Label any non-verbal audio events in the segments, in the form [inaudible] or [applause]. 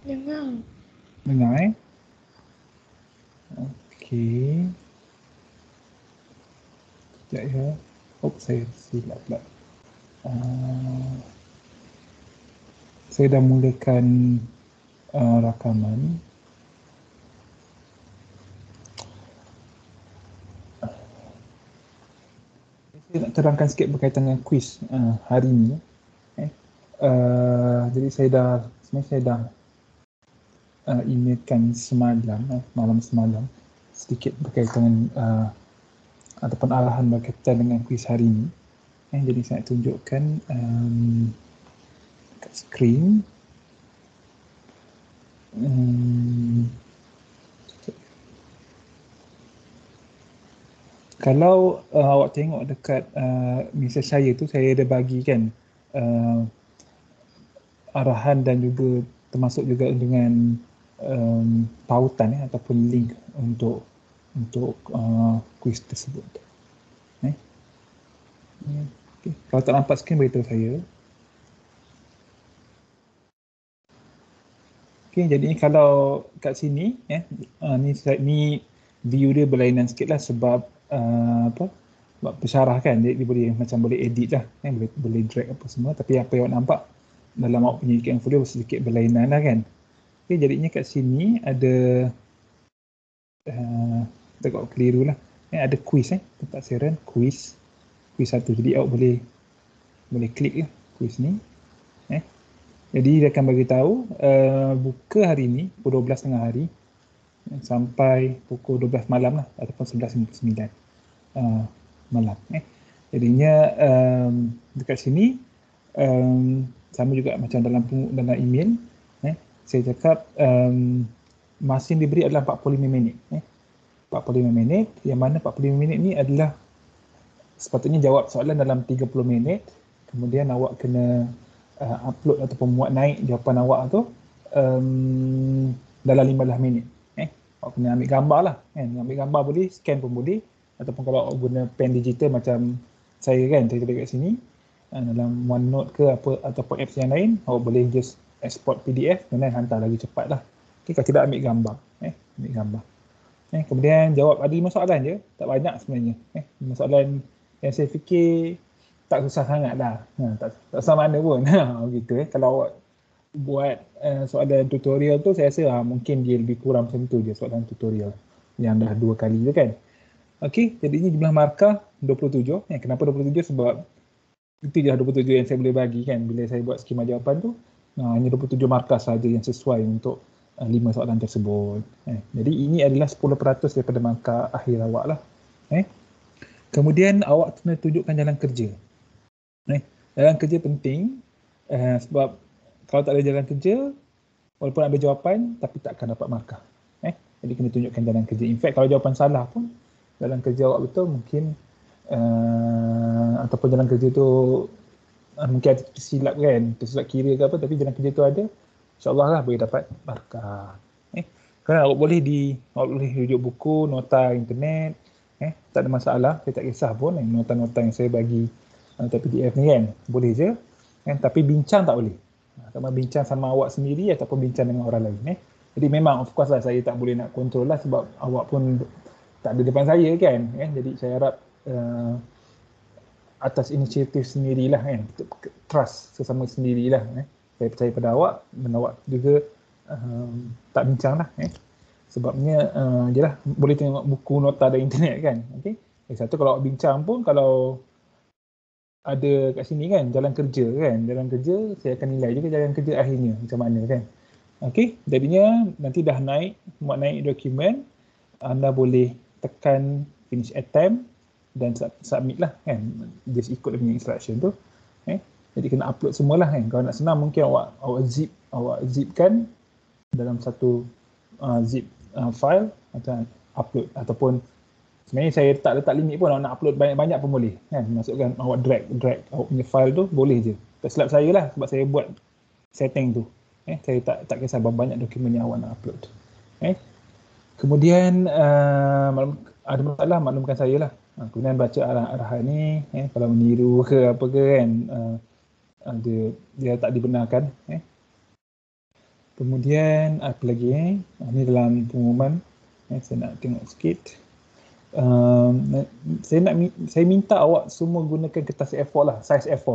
Dengar. Dengar eh. Okey. Sekejap ya. Oh, saya silap pula. Uh, saya dah mulakan uh, rakaman. Saya nak terangkan sikit berkaitan dengan kuis uh, hari ini. Eh. Uh, jadi saya dah, sebenarnya saya dah uh, emailkan semalam, eh, malam semalam sedikit berkaitan uh, ataupun arahan berkaitan dengan kuis hari ini. Eh, jadi saya tunjukkan um, kat skrin. Um, kalau uh, awak tengok dekat uh, mesej saya tu saya ada bagi kan uh, arahan dan juga termasuk juga dengan um, pautan eh, ataupun link untuk untuk uh, kuis tersebut. Eh? Okay. Kalau tak nampak skrin beritahu saya. Okay, jadi kalau kat sini, eh, uh, ni, ni view dia berlainan sikit lah sebab uh, apa sebab bersyarah kan dia, dia boleh macam boleh edit lah eh, boleh, boleh drag apa semua tapi apa yang awak nampak dalam awak punya ikan folio sedikit berlainan lah kan Okay, jadinya kat sini ada uh, tengok keliru lah. Eh, ada quiz eh, tempat siaran quiz. Quiz satu. Jadi awak boleh boleh klik lah quiz ni. Eh. Jadi dia akan bagi tahu uh, buka hari ni pukul 12 tengah hari eh, sampai pukul 12 malam lah ataupun 11.59 uh, malam. Eh. Jadinya um, dekat sini um, sama juga macam dalam dalam email saya cakap um, masa yang diberi adalah 45 minit. Eh. 45 minit yang mana 45 minit ni adalah sepatutnya jawab soalan dalam 30 minit kemudian awak kena uh, upload ataupun muat naik jawapan awak tu um, dalam 15 minit. Eh. Awak kena ambil gambar lah. Eh. Ambil gambar boleh, scan pun boleh ataupun kalau awak guna pen digital macam saya kan, saya kat sini uh, dalam OneNote ke apa ataupun apps yang lain awak boleh just export PDF kemudian hantar lagi cepat lah. Okay, kalau tidak ambil gambar. Eh, ambil gambar. Eh, kemudian jawab ada lima soalan je. Tak banyak sebenarnya. Eh, lima soalan yang saya fikir tak susah sangat lah. Ha, tak, tak sama mana pun. [laughs] Ha, gitu eh. Kalau awak buat uh, soalan tutorial tu saya rasa ha, mungkin dia lebih kurang macam tu je soalan tutorial yang dah dua kali tu kan. Okey, jadi ini jumlah markah 27. Eh, kenapa 27? Sebab itu je 27 yang saya boleh bagi kan bila saya buat skema jawapan tu uh, hanya 27 markas saja yang sesuai untuk uh, lima soalan tersebut. Eh, jadi ini adalah 10% daripada markah akhir awak lah. Eh. Kemudian awak kena tunjukkan jalan kerja. Eh, jalan kerja penting uh, sebab kalau tak ada jalan kerja, walaupun ada jawapan tapi tak akan dapat markah. Eh, jadi kena tunjukkan jalan kerja. In fact kalau jawapan salah pun, jalan kerja awak betul mungkin uh, ataupun jalan kerja tu uh, mungkin ada tersilap kan, tersilap kira ke apa tapi jalan kerja tu ada, insyaAllah lah boleh dapat markah. Eh, kerana awak boleh di, awak boleh rujuk buku, nota internet, eh, tak ada masalah, saya tak kisah pun eh, nota-nota yang saya bagi nota PDF ni kan, boleh je. Eh, tapi bincang tak boleh. Sama bincang sama awak sendiri ataupun bincang dengan orang lain. Eh. Jadi memang of course lah saya tak boleh nak kontrol lah sebab awak pun tak ada depan saya kan. Eh. Jadi saya harap uh, atas inisiatif sendirilah kan. Trust sesama sendirilah eh. saya percaya pada awak dan awak juga um, tak bincang lah eh. sebabnya uh, jelah boleh tengok buku nota dan internet kan. Okey? Eh, satu kalau bincang pun kalau ada kat sini kan jalan kerja kan. Jalan kerja saya akan nilai juga jalan kerja akhirnya macam mana kan. Okey? Jadinya nanti dah naik muat naik dokumen anda boleh tekan finish attempt dan submit lah kan? Just ikut dia punya instruction tu eh? Jadi kena upload semualah kan? Kalau nak senang mungkin awak awak zip awak zipkan dalam satu uh, zip uh, file atau upload. Ataupun sebenarnya saya tak letak limit pun awak nak upload banyak-banyak pun boleh kan? Masukkan awak drag drag awak punya file tu boleh je. Tak silap saya lah sebab saya buat setting tu eh? Saya tak tak kisah berapa banyak dokumen yang awak nak upload eh? Kemudian uh, ada masalah maklumkan saya lah Ha, kemudian baca arahan-arahan ni eh, kalau meniru ke apa ke kan uh, dia, dia tak dibenarkan eh. Kemudian apa lagi eh? Ini dalam pengumuman. Eh, saya nak tengok sikit. Um, saya nak saya minta awak semua gunakan kertas A4 lah, size A4.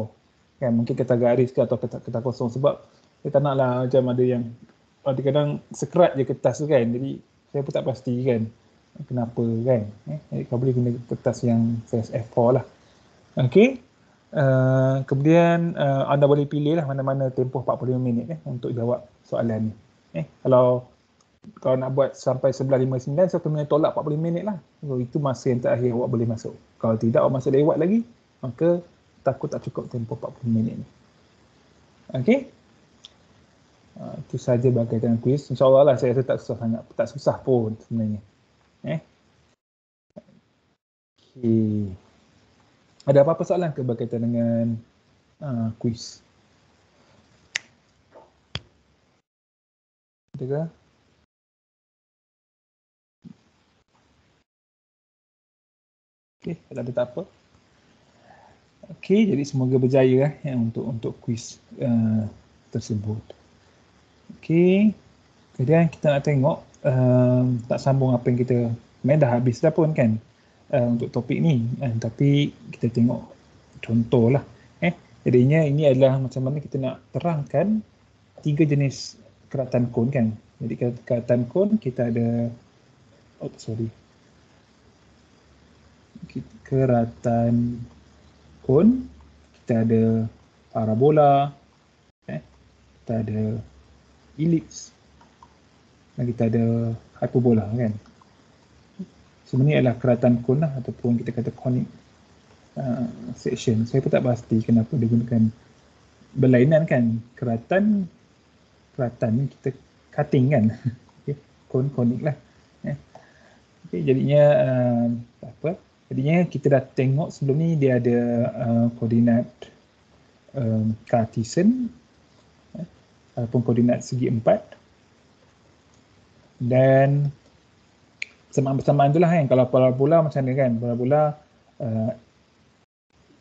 Kan mungkin kertas garis ke atau kertas, kertas kosong sebab saya tak nak lah macam ada yang kadang-kadang sekerat je kertas tu kan. Jadi saya pun tak pasti kan kenapa kan. Eh, kau boleh guna kertas yang size A4 lah. Okay. Uh, kemudian uh, anda boleh pilih lah mana-mana tempoh 45 minit eh, untuk jawab soalan ni. Eh, kalau kalau nak buat sampai 11.59, so kena tolak 45 minit lah. So, itu masa yang terakhir awak boleh masuk. Kalau tidak, awak masuk lewat lagi, maka takut tak cukup tempoh 40 minit ni. Okay? Uh, itu saja berkaitan kuis. InsyaAllah lah saya rasa tak susah sangat. Tak susah pun sebenarnya. Eh? Okay. Ada apa-apa soalan ke berkaitan dengan uh, kuis? Ada ke? Okay, kalau ada tak apa. Okay, jadi semoga berjaya eh, untuk untuk kuis uh, tersebut. Okay, kemudian kita nak tengok uh, tak sambung apa yang kita main dah habis dah pun kan uh, untuk topik ni. Uh, tapi kita tengok contoh lah eh. Jadinya ini adalah macam mana kita nak terangkan tiga jenis keratan kon kan. Jadi keratan kon kita ada oh sorry. Keratan kon kita ada parabola eh. Kita ada ellipse dan kita ada hyperbola kan sebenarnya adalah keratan kon lah ataupun kita kata conic uh, section. Saya pun tak pasti kenapa digunakan berlainan kan keratan keratan ni kita cutting kan. [laughs] okay. Kon konik lah. Yeah. Okay, jadinya uh, apa? Jadinya kita dah tengok sebelum ni dia ada uh, koordinat um, Cartesian uh, ataupun koordinat segi empat dan bersamaan-bersamaan itulah kan. Kalau parabola macam mana kan. Parabola uh,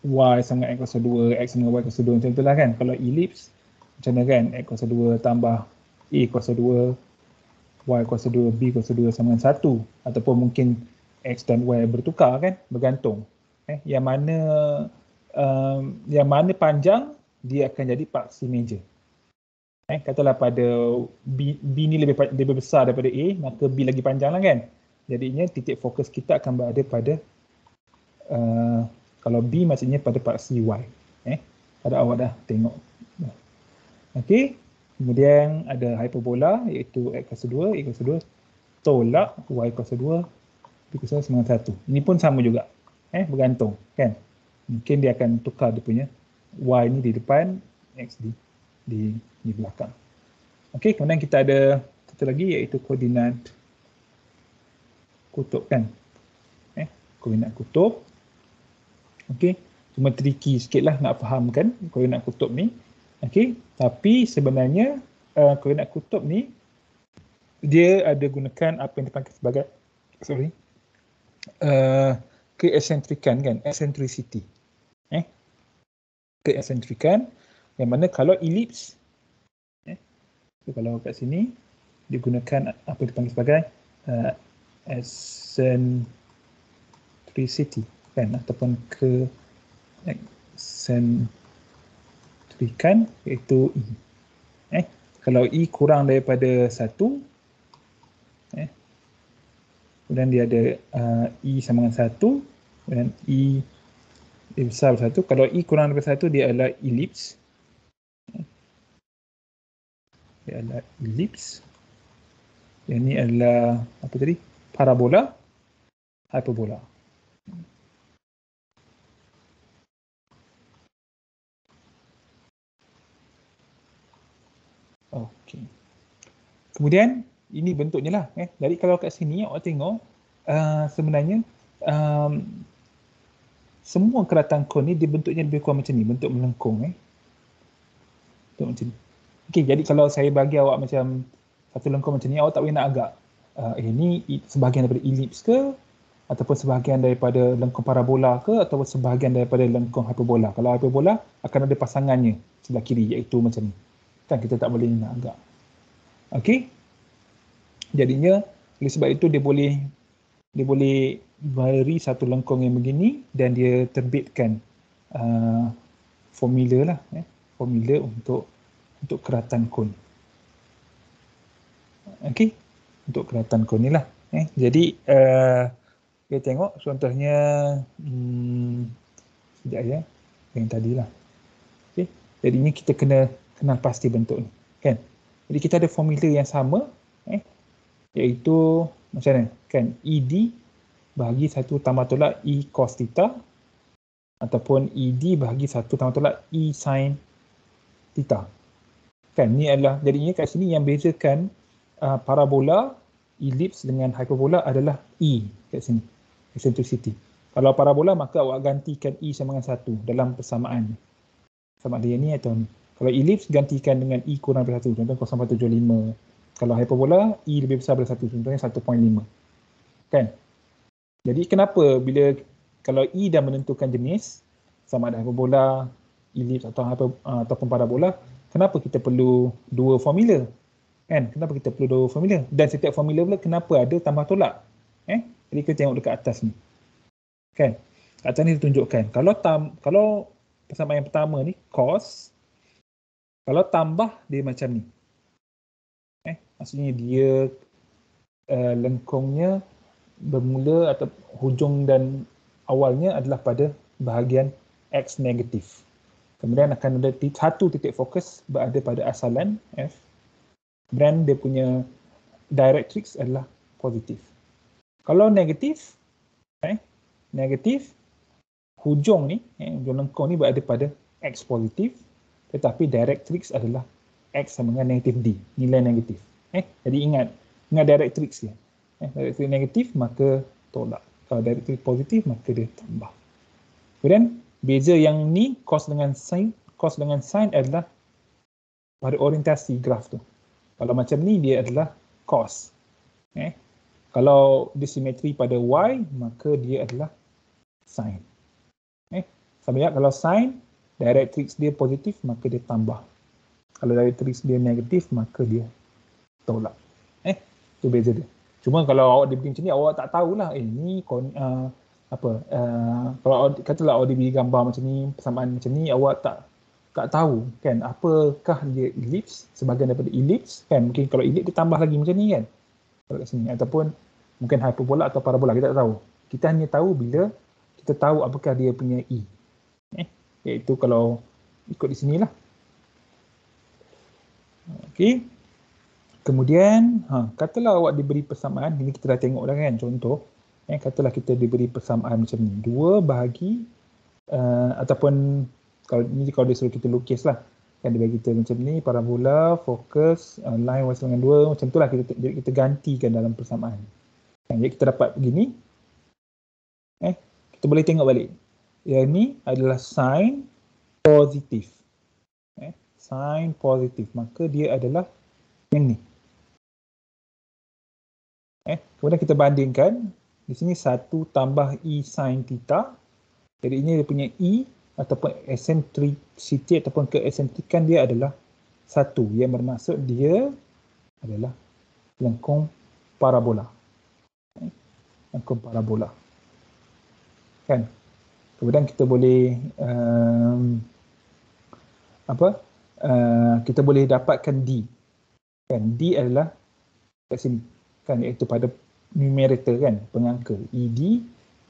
y sama x kuasa 2 x sama y kuasa 2 macam itulah kan. Kalau ellipse macam mana kan? X kuasa 2 tambah a kuasa 2 y kuasa 2 b kuasa 2 sama dengan 1 ataupun mungkin x dan y bertukar kan? Bergantung. Eh yang mana um, yang mana panjang dia akan jadi paksi meja eh katalah pada b, b ni lebih lebih besar daripada a maka b lagi panjang lah kan? Jadinya titik fokus kita akan berada pada uh, kalau B maksudnya pada paksi Y. Eh pada awak dah tengok. Okey kemudian ada hyperbola iaitu x kuasa 2 x kuasa 2 tolak y kuasa 2 b kuasa sama dengan 1 ini pun sama juga. Eh bergantung kan? Mungkin dia akan tukar dia punya y ni di depan x di di di belakang. Okey kemudian kita ada satu lagi iaitu koordinat kutub kan? Eh koordinat kutub. Okey cuma tricky sikitlah nak fahamkan koordinat kutub ni. Okey tapi sebenarnya uh, koordinat kutub ni dia ada gunakan apa yang dipanggil sebagai sorry uh, keesentrikan kan eccentricity. Eh keesentrikan yang mana kalau ellipse eh kalau kat sini digunakan apa yang dipanggil sebagai uh, eccentricity kan ataupun ke eccentrikan iaitu E. Eh, kalau E kurang daripada satu, eh, kemudian dia ada uh, E sama dengan satu, dan E dia besar satu. Kalau E kurang daripada satu, dia adalah ellipse. Eh, dia adalah ellipse. Yang ini adalah apa tadi? parabola, hyperbola. Okey. Kemudian ini bentuknya lah. Eh. Jadi kalau kat sini awak tengok uh, sebenarnya um, semua keratan kon ni dia bentuknya lebih kurang macam ni. Bentuk melengkung. Eh. Bentuk macam ni. Okey, jadi kalau saya bagi awak macam satu lengkung macam ni, awak tak boleh nak agak uh, ini sebahagian daripada elips ke ataupun sebahagian daripada lengkung parabola ke ataupun sebahagian daripada lengkung hyperbola. Kalau hyperbola akan ada pasangannya sebelah kiri iaitu macam ni. Kan kita tak boleh nak agak. Okey. Jadinya oleh sebab itu dia boleh dia boleh beri satu lengkung yang begini dan dia terbitkan uh, formula lah eh, formula untuk untuk keratan kon. Okey. Untuk keratan kon ni lah. Eh. Jadi uh, kita tengok contohnya hmm, sekejap ya yang tadi lah. Okay. Jadi ni kita kena kenal pasti bentuk ni. Kan? Jadi kita ada formula yang sama eh, iaitu macam mana? Kan? ED bahagi satu tambah tolak E cos theta ataupun ED bahagi satu tambah tolak E sin theta. Kan? Ni adalah, jadi ini kat sini yang bezakan uh, parabola, ellipse dengan hyperbola adalah E kat sini. Eccentricity. Kalau parabola maka awak gantikan E sama dengan satu dalam persamaan. Sama ada yang ni atau ni. Kalau ellipse gantikan dengan E kurang daripada 1. Contohnya 0.75. Kalau hyperbola, E lebih besar daripada 1. Contohnya 1.5. Kan? Jadi kenapa bila kalau E dah menentukan jenis sama ada hyperbola, ellipse atau hyper, uh, ataupun parabola, kenapa kita perlu dua formula? Kan? Kenapa kita perlu dua formula? Dan setiap formula pula kenapa ada tambah tolak? Eh? Jadi kita tengok dekat atas ni. Kan? Atas ni ditunjukkan. Kalau tam, kalau persamaan yang pertama ni, cos. Kalau tambah, dia macam ni. Eh, maksudnya dia uh, lengkungnya bermula atau hujung dan awalnya adalah pada bahagian X negatif. Kemudian akan ada satu titik fokus berada pada asalan F. Kemudian dia punya directrix adalah positif. Kalau negatif, eh, negatif, hujung ni, eh, hujung lengkung ni berada pada X positif, tetapi directrix adalah X sama dengan negatif D, nilai negatif. Eh, jadi ingat, ingat directrix dia. Eh, directrix negatif, maka tolak. Kalau directrix positif, maka dia tambah. Kemudian, beza yang ni, cos dengan sin, cos dengan sin adalah pada orientasi graf tu. Kalau macam ni, dia adalah cos. Eh, kalau disimetri pada Y, maka dia adalah sin. Eh, sama ya, kalau sin, directrix dia positif, maka dia tambah. Kalau directrix dia negatif, maka dia tolak. Eh, tu beza dia. Cuma kalau awak diberi macam ni, awak tak tahulah, eh ni uh, apa, uh, kalau katalah awak diberi gambar macam ni, persamaan macam ni, awak tak tak tahu kan? Apakah dia ellipse sebagian daripada ellipse kan? Mungkin kalau ellipse dia tambah lagi macam ni kan? Kalau kat sini. Ataupun mungkin hyperbola atau parabola kita tak tahu. Kita hanya tahu bila kita tahu apakah dia punya e. Eh iaitu kalau ikut di sinilah. Okey. Kemudian ha katalah awak diberi persamaan ini kita dah tengok dah kan? Contoh eh katalah kita diberi persamaan macam ni. Dua bahagi uh, ataupun kalau ini kalau dia suruh kita lukis lah. Kan dia bagi kita macam ni parabola fokus uh, line y dengan 2 macam itulah kita kita gantikan dalam persamaan. Jadi kita dapat begini. Eh kita boleh tengok balik. Yang ni adalah sign positif eh sign positif maka dia adalah yang ni. Eh kemudian kita bandingkan di sini 1 tambah e sin theta jadi ini dia punya e ataupun eccentricity ataupun keesentrikan dia adalah satu yang bermaksud dia adalah lengkung parabola. Lengkung parabola. Kan? Kemudian kita boleh um, apa? Uh, kita boleh dapatkan D. Kan? D adalah kat sini. Kan? Iaitu pada numerator kan? Pengangka. ED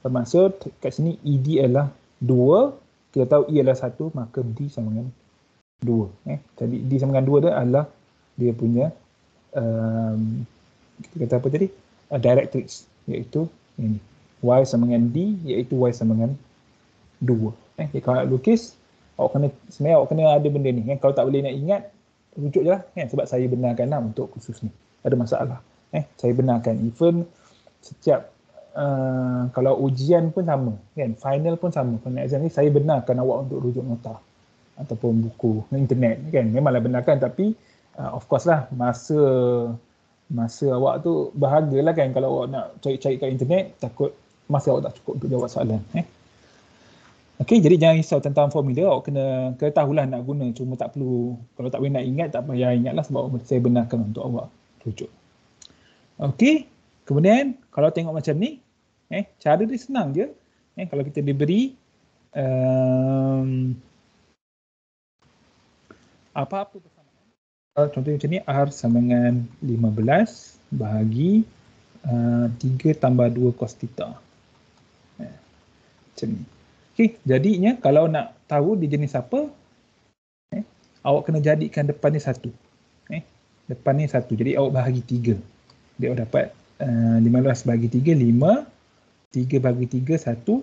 bermaksud kat sini ED adalah 2 kita tahu E adalah satu maka D sama dengan dua. Eh? Jadi D sama dengan dua dia adalah dia punya um, kita kata apa tadi? Uh, directrix iaitu ini. Y sama dengan D iaitu Y sama dengan dua. Eh? Jadi kalau nak lukis, awak kena, sebenarnya awak kena ada benda ni. Eh? Kalau tak boleh nak ingat, rujuk je lah. Eh? Sebab saya benarkan lah untuk khusus ni. Ada masalah. Eh? Saya benarkan. Even setiap uh, kalau ujian pun sama kan final pun sama final exam ni saya benarkan awak untuk rujuk nota ataupun buku internet kan memanglah benarkan tapi uh, of course lah masa masa awak tu lah kan kalau awak nak cari-cari kat internet takut masa awak tak cukup untuk jawab soalan eh Okey, jadi jangan risau tentang formula. Awak kena, kena tahulah nak guna. Cuma tak perlu, kalau tak boleh nak ingat, tak payah ingatlah sebab saya benarkan untuk awak rujuk. Okey, kemudian kalau tengok macam ni, eh, cara dia senang je. Eh, kalau kita diberi um, apa-apa persamaan. Uh, contohnya macam ni, R sama dengan 15 bahagi uh, 3 tambah 2 cos theta. Eh, macam ni. Okey, jadinya kalau nak tahu dia jenis apa, eh, awak kena jadikan depan ni satu. Eh, depan ni satu. Jadi awak bahagi tiga. Dia dapat uh, 15 bahagi tiga, lima. Tiga bahagi tiga, satu.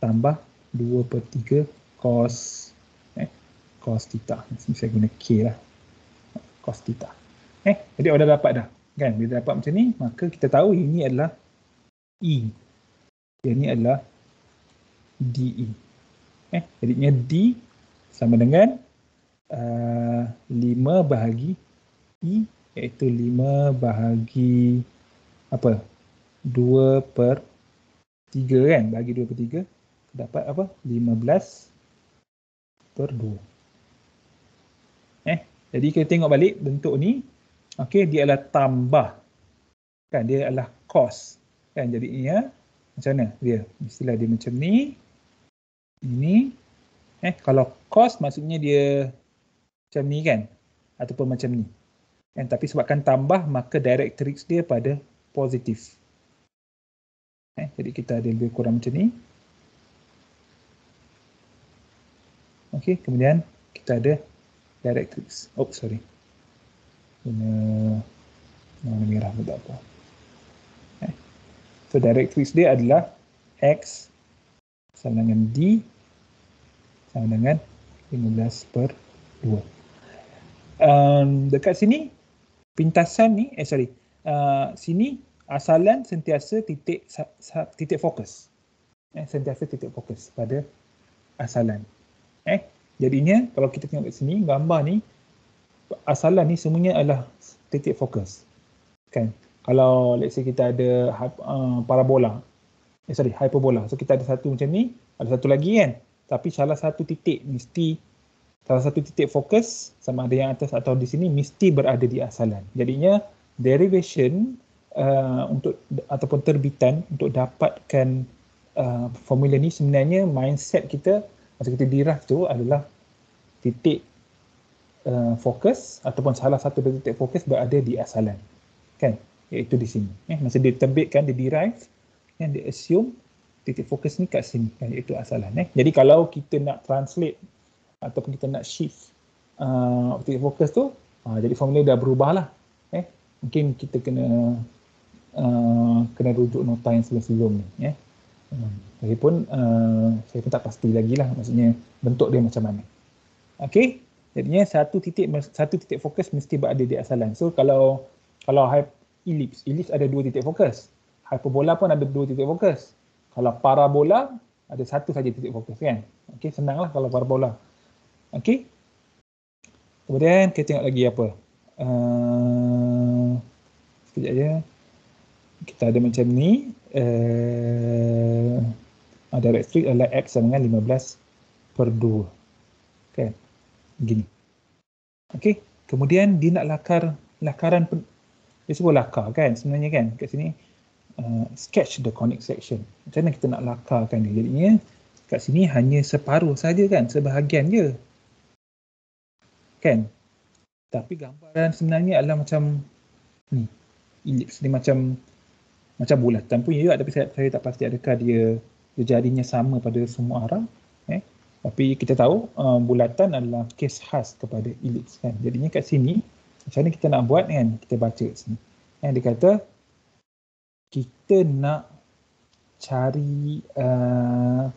Tambah dua per tiga cos eh, cos theta. Sini saya guna K lah. Cos theta. Eh, jadi awak dah dapat dah. Kan? Bila dapat macam ni, maka kita tahu ini adalah E. Ini adalah DE. Eh, jadinya D sama dengan uh, 5 bahagi E iaitu 5 bahagi apa? 2 per 3 kan? Bahagi 2 per 3 dapat apa? 15 per 2. Eh, jadi kita tengok balik bentuk ni. Okey, dia adalah tambah. Kan, dia adalah cos. Kan, jadi ini ya. Macam mana dia? Mestilah dia macam ni ini eh kalau cos maksudnya dia macam ni kan ataupun macam ni kan tapi sebabkan tambah maka directrix dia pada positif eh jadi kita ada lebih kurang macam ni okey kemudian kita ada directrix oh sorry guna warna merah pun tak apa eh. so directrix dia adalah x sama dengan D sama dengan 15 per 2. Um, dekat sini, pintasan ni, eh sorry, uh, sini asalan sentiasa titik titik fokus. Eh, sentiasa titik fokus pada asalan. Eh, jadinya kalau kita tengok kat sini, gambar ni, asalan ni semuanya adalah titik fokus. Kan? Kalau let's say kita ada uh, parabola, eh sorry, hyperbola. So kita ada satu macam ni, ada satu lagi kan? tapi salah satu titik mesti salah satu titik fokus sama ada yang atas atau di sini mesti berada di asalan. Jadinya derivation uh, untuk ataupun terbitan untuk dapatkan uh, formula ni sebenarnya mindset kita masa kita diraf tu adalah titik uh, fokus ataupun salah satu titik fokus berada di asalan. Kan? Iaitu di sini. Eh, masa dia terbitkan, dia derive, yang dia assume titik fokus ni kat sini kan iaitu asalan eh. Jadi kalau kita nak translate ataupun kita nak shift uh, titik fokus tu uh, jadi formula dah berubah lah eh. Mungkin kita kena uh, kena rujuk nota yang sebelum-sebelum ni eh. Hmm. Saya pun uh, saya pun tak pasti lagi lah maksudnya bentuk dia macam mana. Okey. Jadinya satu titik satu titik fokus mesti berada di asalan. So kalau kalau ellipse, ellipse ada dua titik fokus. Hyperbola pun ada dua titik fokus. Kalau parabola ada satu saja titik fokus kan. Okey, senanglah kalau parabola. Okey. Kemudian kita tengok lagi apa. Uh, sekejap je. Kita ada macam ni. Uh, ada restrict adalah X sama dengan 15 per 2. Kan? Begini. Okey. Kemudian dia nak lakar lakaran dia sebut lakar kan sebenarnya kan kat sini uh, sketch the conic section. Macam mana kita nak lakarkan dia? Jadinya kat sini hanya separuh saja kan, sebahagian je. Kan? Tapi gambaran sebenarnya adalah macam ni. Ellipse ni macam macam bulatan pun ya tapi saya, saya tak pasti adakah dia dia jadinya sama pada semua arah. Eh? Tapi kita tahu uh, bulatan adalah kes khas kepada ellipse kan. Jadinya kat sini macam mana kita nak buat kan? Kita baca kat sini. Eh, dia kata kita nak cari uh,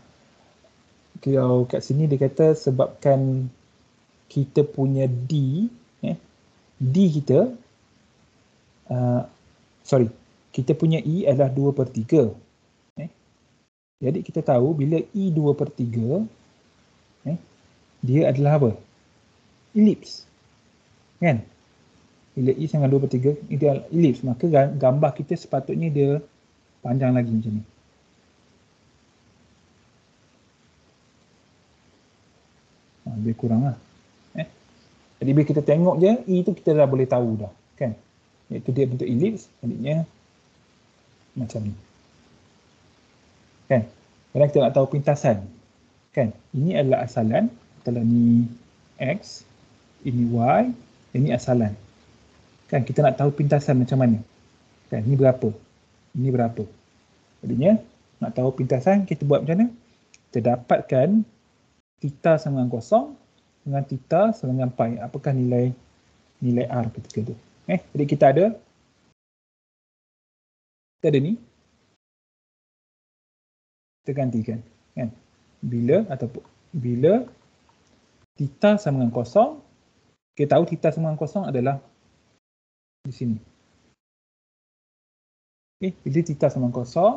kalau kat sini dia kata sebabkan kita punya D eh, D kita uh, sorry kita punya E adalah 2 per 3 eh. jadi kita tahu bila E 2 per 3 eh, dia adalah apa? ellipse kan? bila E sama 2 per 3 ideal ellipse maka gambar kita sepatutnya dia panjang lagi macam ni lebih kurang lah. Jadi bila kita tengok je, E tu kita dah boleh tahu dah. Kan? Iaitu dia bentuk ellipse, jadinya macam ni. Kan? Kadang kita nak tahu pintasan. Kan? Ini adalah asalan. Kalau ni X, ini Y, ini asalan. Kan? Kita nak tahu pintasan macam mana. Kan? Ini berapa? Ini berapa? Jadinya, nak tahu pintasan, kita buat macam mana? Kita dapatkan theta sama dengan kosong dengan theta sama dengan pi. Apakah nilai nilai R ketika itu? Eh, jadi kita ada kita ada ni kita gantikan kan bila ataupun bila theta sama dengan kosong kita tahu theta sama dengan kosong adalah di sini okey bila theta sama dengan kosong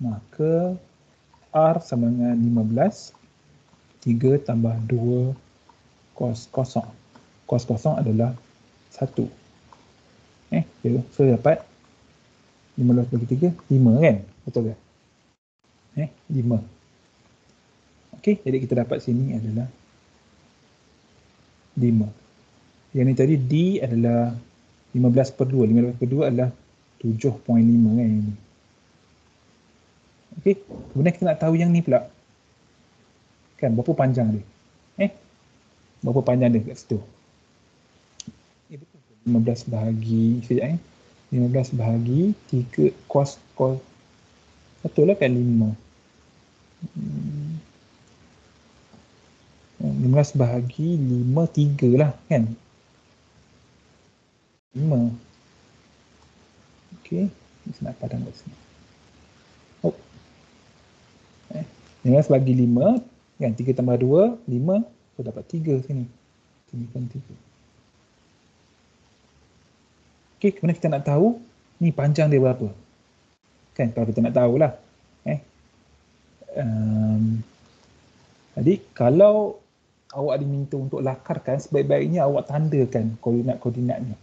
maka R sama dengan 15 3 tambah 2 cos kosong. Cos kosong adalah 1 eh okay. so dapat 15 bagi 3 5 kan? Betul ke? Eh 5 okey jadi kita dapat sini adalah 5 yang ni tadi D adalah 15 per 2 15 per 2 adalah 7.5 kan ini okey kemudian kita nak tahu yang ni pula kan? Berapa panjang dia? Eh? Berapa panjang dia kat situ? 15 bahagi sekejap eh? 15 bahagi 3 cos cos betul lah kan? 5 hmm. 15 bahagi 5 3 lah kan? 5 okey. Ni nak padang kat sini. Oh. eh 15 bagi 5 kan 3 tambah 2 5 so dapat 3 sini sini kan 3 Okey, kemudian kita nak tahu ni panjang dia berapa. Kan, kalau kita nak tahulah. Eh. Um, jadi, kalau awak diminta untuk lakarkan, sebaik-baiknya awak tandakan koordinat-koordinatnya.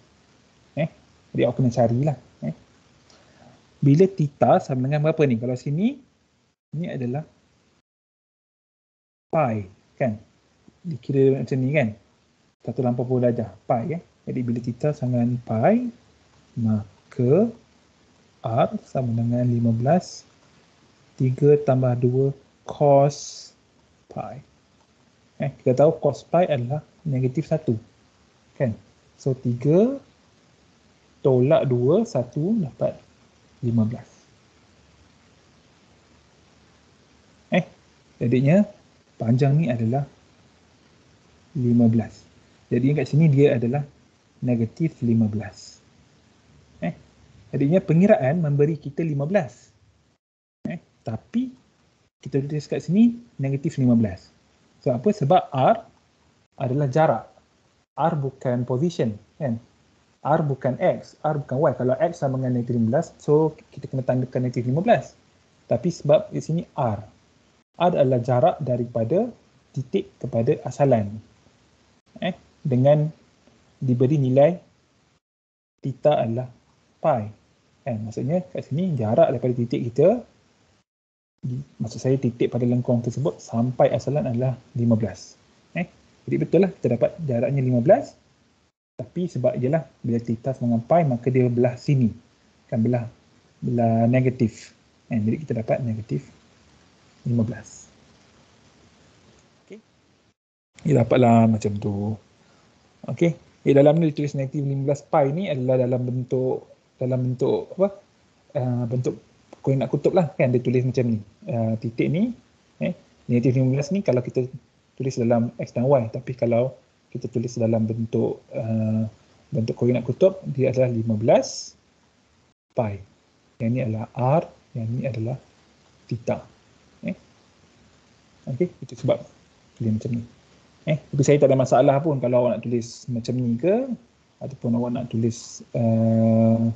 Eh. Jadi, awak kena carilah. Eh. Bila theta sama dengan berapa ni? Kalau sini, ni adalah pi, kan? Dikira macam ni, kan? 180 darjah, pi, eh? Jadi, bila theta sama dengan pi, maka R sama dengan 15 3 tambah 2 cos pi. Eh, kita tahu cos pi adalah negatif 1. Kan? So 3 tolak 2, 1 dapat 15. Eh, jadinya panjang ni adalah 15. Jadi kat sini dia adalah negatif 15. Jadinya pengiraan memberi kita 15. Eh, tapi kita tulis kat sini negatif 15. So apa? Sebab R adalah jarak. R bukan position. Kan? R bukan X. R bukan Y. Kalau X sama dengan negatif 15, so kita kena tandakan negatif 15. Tapi sebab di sini R. R adalah jarak daripada titik kepada asalan. Eh, dengan diberi nilai theta adalah pi. Kan? Maksudnya kat sini jarak daripada titik kita maksud saya titik pada lengkung tersebut sampai asalan adalah 15. Eh? Jadi betul lah kita dapat jaraknya 15 tapi sebab ialah bila theta dengan pi maka dia belah sini. Kan belah belah negatif. Eh? Jadi kita dapat negatif 15. Okay. Dia dapatlah macam tu. Okay. Eh, dalam ni ditulis negatif 15 pi ni adalah dalam bentuk dalam bentuk apa uh, bentuk koordinat kutub lah kan dia tulis macam ni uh, titik ni eh negatif 15 ni kalau kita tulis dalam x dan y tapi kalau kita tulis dalam bentuk uh, bentuk koordinat kutub dia adalah 15 pi yang ni adalah r yang ni adalah theta okey itu sebab tulis macam ni. Eh tapi saya tak ada masalah pun kalau awak nak tulis macam ni ke ataupun awak nak tulis uh,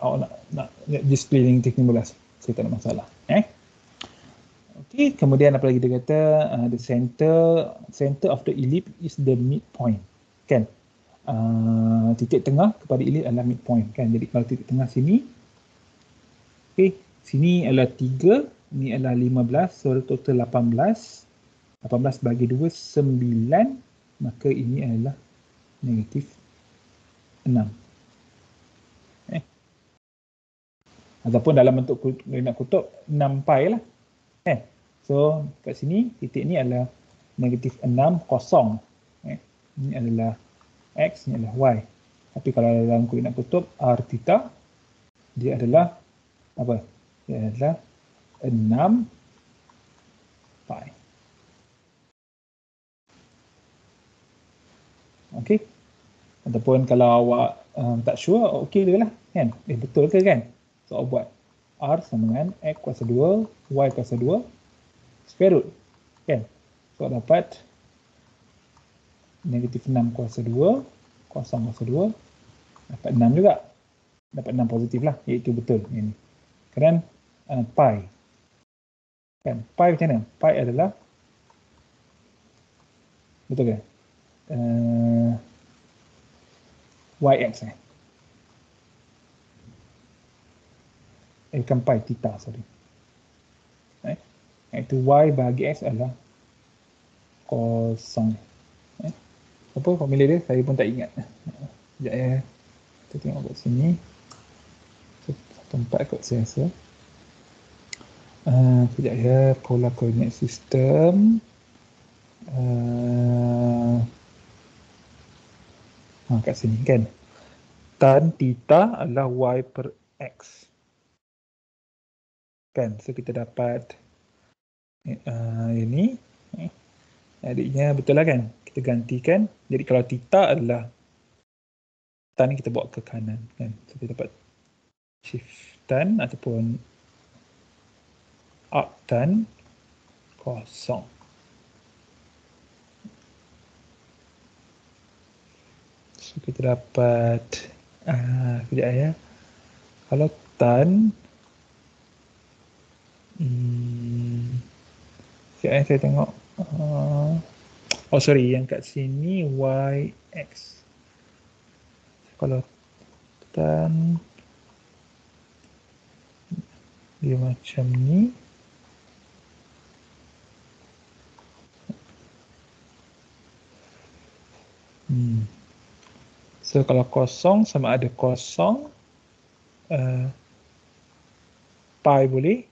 awak nak, nak display negatif 15 saya tak ada masalah. Eh? Okey kemudian apa lagi dia kata? Uh, the center center of the ellipse is the midpoint. Kan? Uh, titik tengah kepada ellipse adalah midpoint. Kan? Jadi kalau titik tengah sini okey sini adalah 3 ni adalah 15 so total 18 18 bagi 2, 9. Maka ini adalah negatif 6. Eh. Ataupun dalam bentuk nak kutub, 6 pi lah. Eh. So, kat sini, titik ni adalah negatif 6, kosong. Eh. Ini adalah x, ini adalah y. Tapi kalau dalam nak kutub, r theta, dia adalah apa? Dia adalah 6 pi. Okey. Ataupun kalau awak um, tak sure, okey je lah. Kan? Eh, betul ke kan? So, awak buat R sama dengan X kuasa 2, Y kuasa 2, square root. Kan? So, dapat negatif 6 kuasa 2, kosong kuasa 2, dapat 6 juga. Dapat 6 positif lah, iaitu betul. Ini. Kemudian, uh, pi. Kan? Pi macam mana? Pi adalah betul ke? uh, YX eh. Eh, bukan pi, theta, sorry. Eh, itu Y bagi X adalah kosong. Eh, apa formula dia? Saya pun tak ingat. Sekejap ya. Kita tengok kat sini. Tempat kot saya rasa. Uh, sekejap ya. Polar coordinate system. Uh, ha, kat sini kan? Tan theta adalah y per x. Kan? So kita dapat uh, ini. Adiknya betul lah kan? Kita gantikan. Jadi kalau theta adalah tan ni kita bawa ke kanan kan? So kita dapat shift tan ataupun up kosong So kita dapat uh, kejap ya. Kalau tan hmm, Sekejap ya saya tengok. Uh, oh sorry yang kat sini y x. Kalau tan dia macam ni. Hmm. So kalau kosong sama ada kosong uh, pi boleh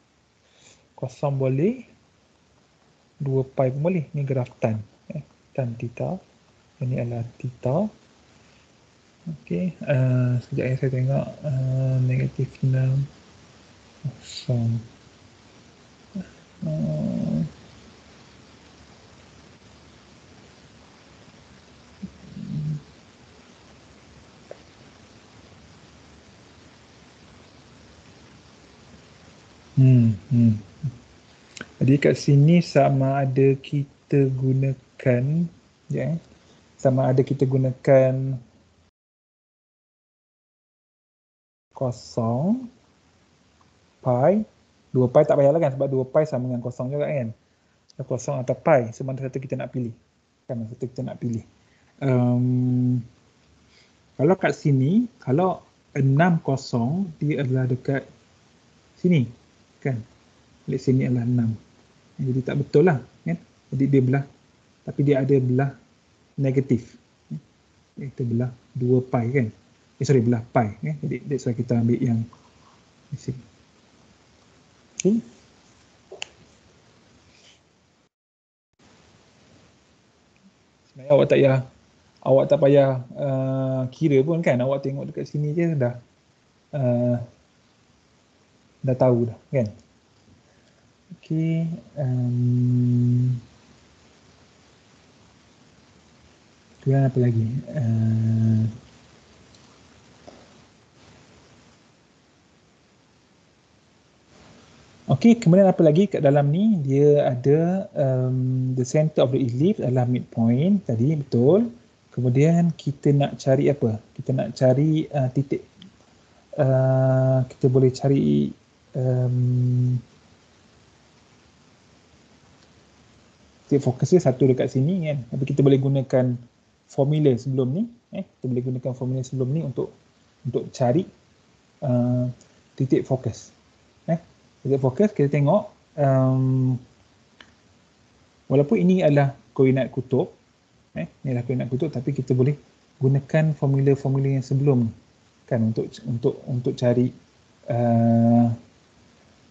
kosong boleh dua pi pun boleh. Ni graf tan eh, tan theta. Ini adalah theta. Okey, uh, sekejap ya saya tengok uh, negatif 6 kosong. Uh, Hmm. Jadi kat sini sama ada kita gunakan ya, sama ada kita gunakan kosong pi. Dua pi tak payahlah kan sebab dua pi sama dengan kosong juga kan. Kosong atau pi semua satu kita nak pilih. Kan satu kita nak pilih. Um, kalau kat sini kalau enam kosong dia adalah dekat sini kan let's say ni adalah 6 jadi tak betul lah kan? Jadi dia belah. Tapi dia ada belah negatif itu belah 2 pi kan? Eh sorry belah pi kan? Jadi that's why kita ambil yang di sini okay. sebenarnya awak tak payah awak tak payah uh, kira pun kan? Awak tengok dekat sini je dah uh, dah tahu dah kan okey um, kemudian apa lagi uh, Okey, kemudian apa lagi kat dalam ni? Dia ada um, the center of the ellipse adalah midpoint tadi, betul. Kemudian kita nak cari apa? Kita nak cari uh, titik uh, kita boleh cari um, titik fokus dia satu dekat sini kan. Tapi kita boleh gunakan formula sebelum ni eh. Kita boleh gunakan formula sebelum ni untuk untuk cari uh, titik fokus eh. Titik fokus kita tengok um, walaupun ini adalah koordinat kutub eh. Ini adalah koordinat kutub tapi kita boleh gunakan formula-formula yang sebelum kan untuk untuk untuk cari uh,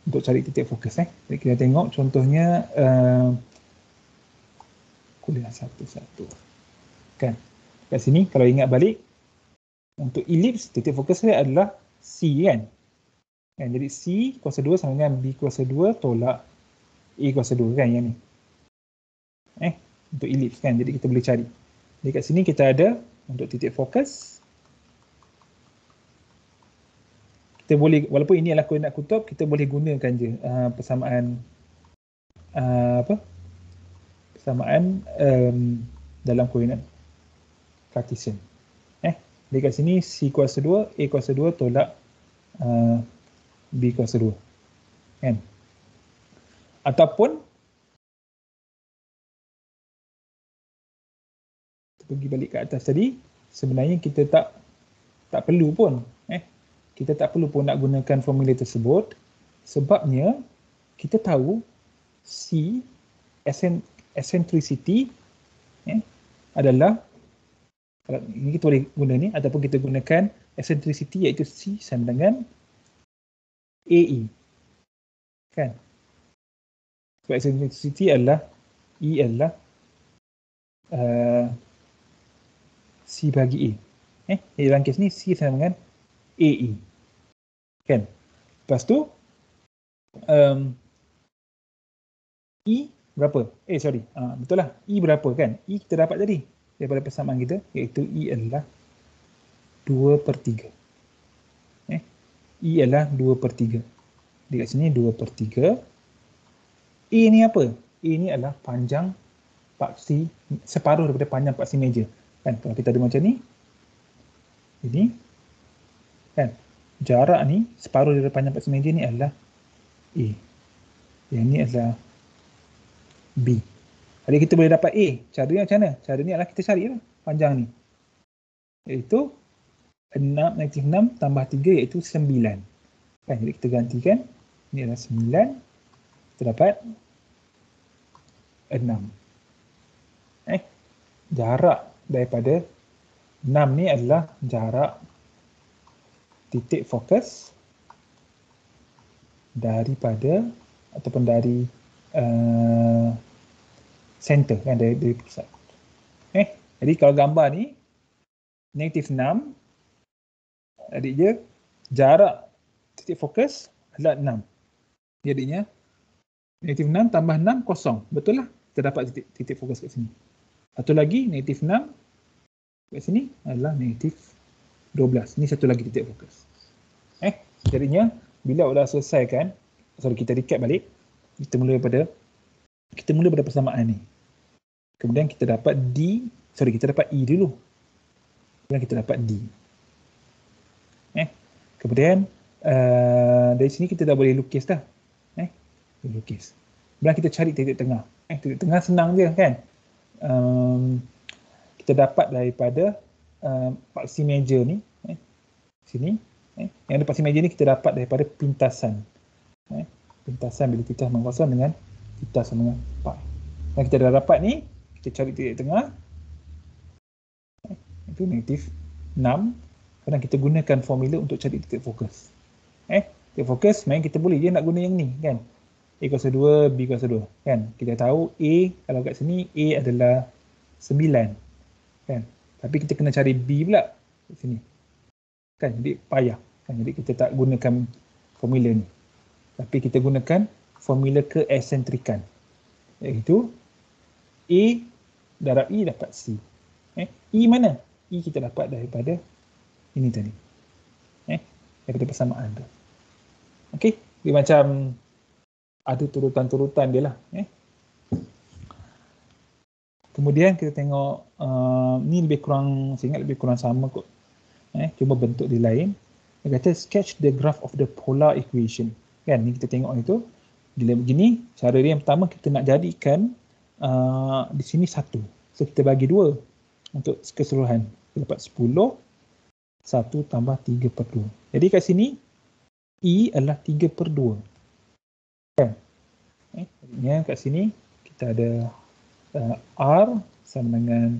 untuk cari titik fokus eh. Jadi kita tengok contohnya uh, kuliah satu-satu. Kan? Kat sini kalau ingat balik untuk elips titik fokus dia adalah C kan? kan? Jadi C kuasa 2 sama dengan B kuasa 2 tolak A kuasa 2 kan yang ni. Eh, untuk elips kan. Jadi kita boleh cari. Jadi kat sini kita ada untuk titik fokus kita boleh walaupun ini adalah koordinat kutub kita boleh gunakan je uh, persamaan uh, apa persamaan um, dalam koordinat Cartesian eh dekat sini C kuasa 2 A kuasa 2 tolak uh, B kuasa 2 kan? Ataupun pergi balik ke atas tadi sebenarnya kita tak tak perlu pun eh. Kita tak perlu pun nak gunakan formula tersebut. Sebabnya kita tahu C eccentricity eh, adalah ini kita boleh guna ni ataupun kita gunakan eccentricity iaitu C sama dengan AE kan sebab eccentricity adalah E adalah uh, C bagi A eh dalam kes ni C sama dengan AE. Kan? Lepas tu um, E berapa? Eh sorry. Uh, betul lah. E berapa kan? E kita dapat tadi daripada persamaan kita iaitu E adalah 2 per 3. Eh? E adalah 2 per 3. Dekat sini 2 per 3. E ni apa? E ni adalah panjang paksi separuh daripada panjang paksi meja. Kan? Kalau kita ada macam ni. Ini kan jarak ni separuh dari panjang paksi meja ni adalah A yang ni adalah B. Jadi kita boleh dapat A. Caranya macam mana? Cara ni adalah kita cari lah panjang ni. Iaitu 6 negatif 6 tambah 3 iaitu 9 kan? Jadi kita gantikan. Ni adalah 9 kita dapat 6 eh? Jarak daripada 6 ni adalah jarak titik fokus daripada ataupun dari uh, center kan dari, dari pusat. Eh, jadi kalau gambar ni negatif 6 jadi dia jarak titik fokus adalah 6. Jadinya negatif 6 tambah 6 kosong. Betul lah kita dapat titik, titik fokus kat sini. Satu lagi negatif 6 kat sini adalah negatif 12. Ini satu lagi titik fokus. Eh, jadinya bila sudah selesaikan, sorry kita recap balik. Kita mula daripada kita mula pada persamaan ni. Kemudian kita dapat D, sorry kita dapat E dulu. Kemudian kita dapat D. Eh, kemudian uh, dari sini kita dah boleh lukis dah. Eh, lukis. Kemudian kita cari titik tengah. Eh, titik tengah senang je kan. Um, kita dapat daripada uh, paksi meja ni eh, sini eh, yang ada paksi meja ni kita dapat daripada pintasan eh, pintasan bila kita mengkosong dengan kita sama dengan pi dan kita dah dapat ni kita cari titik tengah. Eh, itu negatif 6 kadang kita gunakan formula untuk cari titik fokus. Eh, titik fokus main kita boleh je nak guna yang ni kan? A kuasa 2, B kuasa 2 kan? Kita tahu A kalau kat sini A adalah 9 kan? Tapi kita kena cari B pula di sini. Kan? Jadi payah. Kan? Jadi kita tak gunakan formula ni. Tapi kita gunakan formula keesentrikan. Iaitu A darab E dapat C. Eh, E mana? E kita dapat daripada ini tadi. Eh, daripada persamaan tu. Okey, dia macam ada turutan-turutan dia lah. Eh. Kemudian kita tengok uh, ni lebih kurang saya ingat lebih kurang sama kot. Eh cuma bentuk dia lain. Dia kata sketch the graph of the polar equation. Kan ni kita tengok itu bila begini cara dia yang pertama kita nak jadikan uh, di sini satu. So kita bagi dua untuk keseluruhan. Kita dapat 10 1 tambah 3 per 2. Jadi kat sini E adalah 3 per 2. Kan? Eh, kat sini kita ada uh, R sama dengan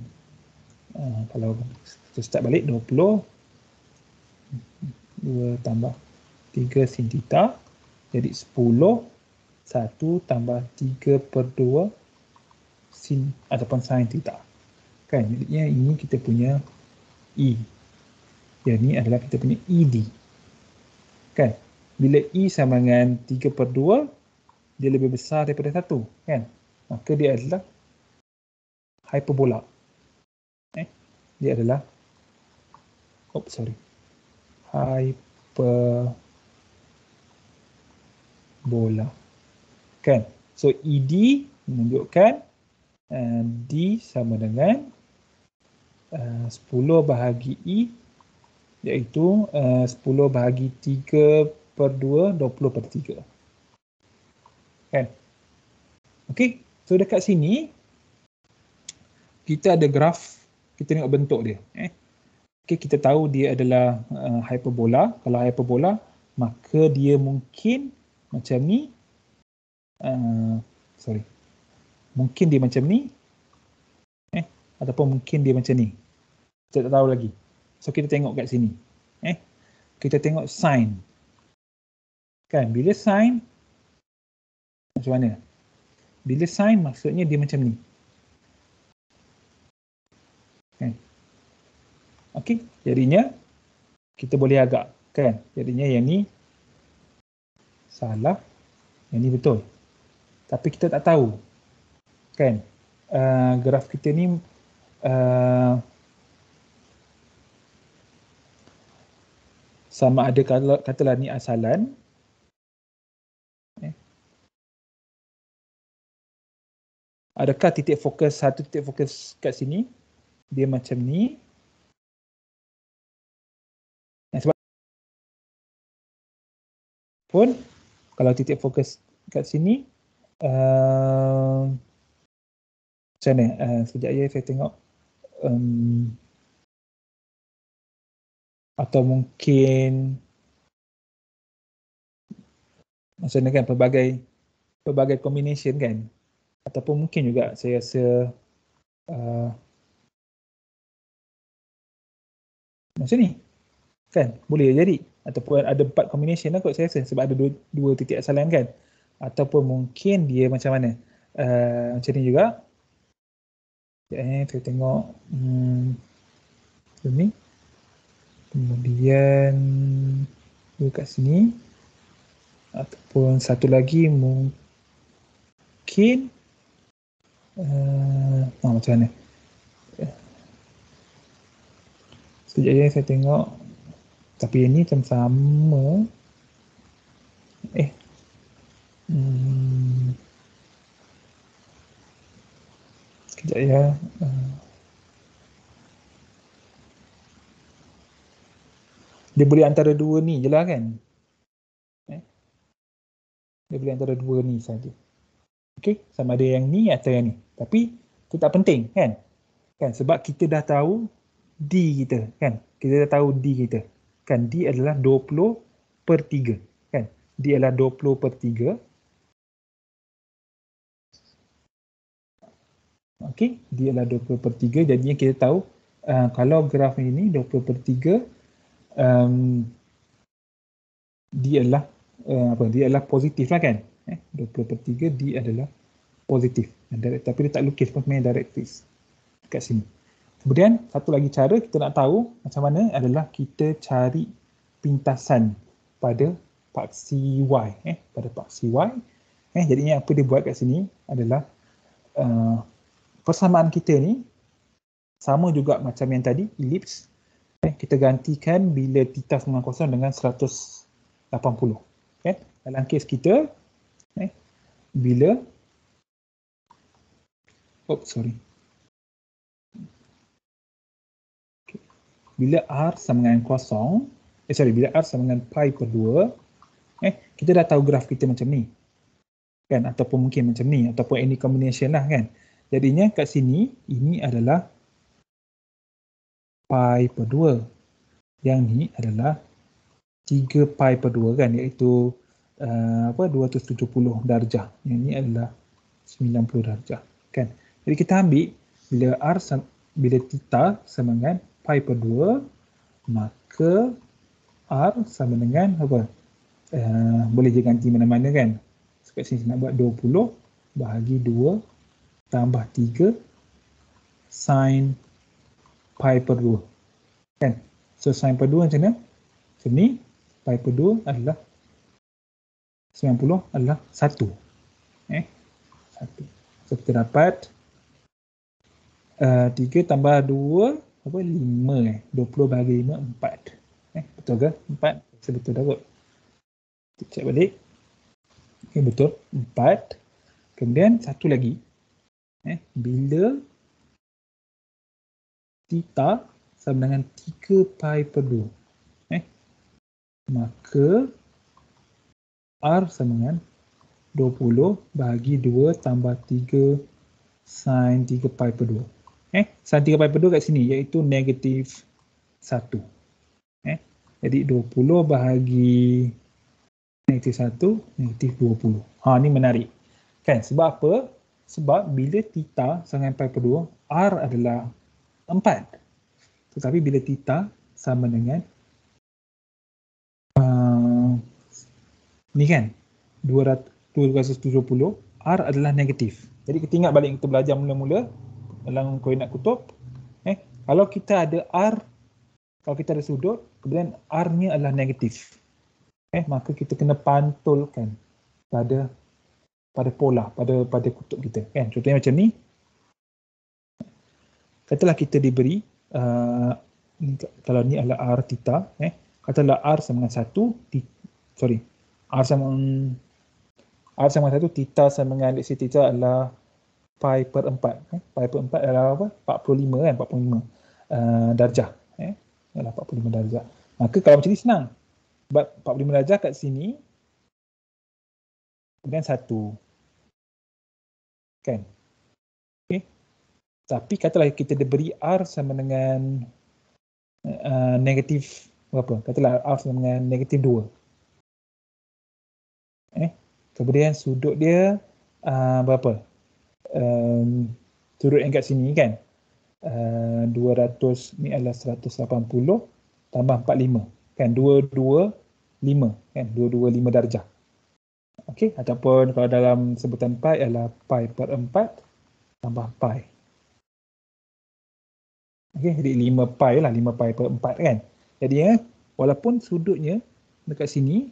uh, kalau kita start balik 20 2 tambah 3 sin theta jadi 10 1 tambah 3 per 2 sin ataupun sin theta. Kan? Jadinya ini kita punya E. Yang ni adalah kita punya ED kan? Bila E sama dengan 3 per 2 dia lebih besar daripada 1 kan? Maka dia adalah hyperbola. Eh? Dia adalah oh sorry. Hyperbola kan? So ED menunjukkan uh, D sama dengan uh, 10 bahagi E iaitu uh, 10 bahagi 3 per 2 20 per 3 kan? Okey so dekat sini kita ada graf kita tengok bentuk dia eh. Okey kita tahu dia adalah uh, hyperbola. Kalau hyperbola maka dia mungkin macam ni uh, sorry mungkin dia macam ni eh ataupun mungkin dia macam ni kita tak tahu lagi So kita tengok kat sini. Eh, kita tengok sign. Kan, bila sign macam mana? Bila sign maksudnya dia macam ni. Kan? Okey, jadinya kita boleh agak kan. Jadinya yang ni salah, yang ni betul. Tapi kita tak tahu. Kan? Uh, graf kita ni uh, sama ada kalau katalah ni asalan eh. adakah titik fokus satu titik fokus kat sini dia macam ni sebab pun kalau titik fokus kat sini uh, macam mana? Uh, sekejap ya saya tengok um, atau mungkin maksudnya kan pelbagai pelbagai combination kan? Ataupun mungkin juga saya rasa uh, macam ni kan? Boleh jadi ataupun ada empat combination lah kot saya rasa sebab ada dua, dua titik asalan kan. Ataupun mungkin dia macam mana uh, macam ni juga. Eh, saya tengok hmm, ni. Kemudian dua kat sini. Ataupun satu lagi mungkin uh, oh, macam mana? Sekejap je saya tengok tapi yang ni macam sama. Eh. Hmm. sekejap ya. Uh. dia boleh antara dua ni je lah kan? Eh? dia boleh antara dua ni saja. Okay, sama ada yang ni atau yang ni. Tapi itu tak penting kan? Kan? Sebab kita dah tahu D kita kan? Kita dah tahu D kita kan D adalah 20 per 3 kan? D adalah 20 per 3 Okey, dia adalah 20 per 3 jadinya kita tahu uh, kalau graf ini 20 per 3 um, dia adalah uh, apa dia adalah positif lah kan? Eh 20 per 3 dia adalah positif. Direct, tapi dia tak lukis pun sebenarnya directrix kat sini kemudian satu lagi cara kita nak tahu macam mana adalah kita cari pintasan pada paksi y eh pada paksi y. Eh jadinya apa dia buat kat sini adalah uh, persamaan kita ni sama juga macam yang tadi ellipse eh, kita gantikan bila theta sama kosong dengan 180 kan dalam kes kita eh, bila oh sorry bila r sama dengan kosong eh sorry bila r sama dengan pi per 2 eh kita dah tahu graf kita macam ni kan ataupun mungkin macam ni ataupun any combination lah kan jadinya kat sini ini adalah pi per 2. Yang ni adalah 3 pi per 2 kan iaitu uh, apa 270 darjah. Yang ni adalah 90 darjah kan. Jadi kita ambil bila R bila theta sama dengan pi per 2 maka R sama dengan apa? Uh, boleh je ganti mana-mana kan. Kat sini nak buat 20 bahagi 2 tambah 3 sin pi per 2. Kan? So sin per 2 macam mana? Macam ni pi per 2 adalah 90 adalah 1. Eh? 1. So kita dapat uh, 3 tambah 2 apa 5 eh? 20 bahagi 5 4 eh betul ke? 4 saya betul dah kot. Kita cek balik. Okay, betul. 4 kemudian satu lagi. Eh bila theta sama dengan 3 pi per 2 eh maka r sama dengan 20 bahagi 2 tambah 3 sin 3 pi per 2 eh sin 3 pi per 2 kat sini iaitu negatif 1 eh jadi 20 bahagi negatif 1 negatif 20 ha ni menarik. Kan sebab apa? Sebab bila sama dengan pi per 2 r adalah 4 tetapi bila theta sama dengan uh, ni kan 200 270 r adalah negatif. Jadi kita ingat balik kita belajar mula-mula dalam koordinat kutub eh kalau kita ada r kalau kita ada sudut kemudian r-nya adalah negatif eh maka kita kena pantulkan pada pada pola pada pada kutub kita kan? Contohnya macam ni. Katalah kita diberi uh, kalau ni adalah r theta eh katalah r sama dengan 1 sorry r sama r sama dengan 1 theta sama dengan let's say theta adalah pi per 4 eh? Pi per 4 adalah apa? 45 kan 45 uh, darjah eh? Adalah 45 darjah. Maka kalau macam ni senang. Sebab 45 darjah kat sini kemudian satu. Kan? Okey? Tapi katalah kita diberi r sama dengan uh, negatif berapa? Katalah r sama dengan negatif 2 eh? Kemudian sudut dia uh, berapa um, yang kat sini kan? Uh, 200 ni adalah 180 tambah 45 kan? 225 kan? 225 darjah. Okey ataupun kalau dalam sebutan pi adalah pi per 4 tambah pi. Okey jadi 5 pi lah 5 pi per 4 kan? Jadi ya walaupun sudutnya dekat sini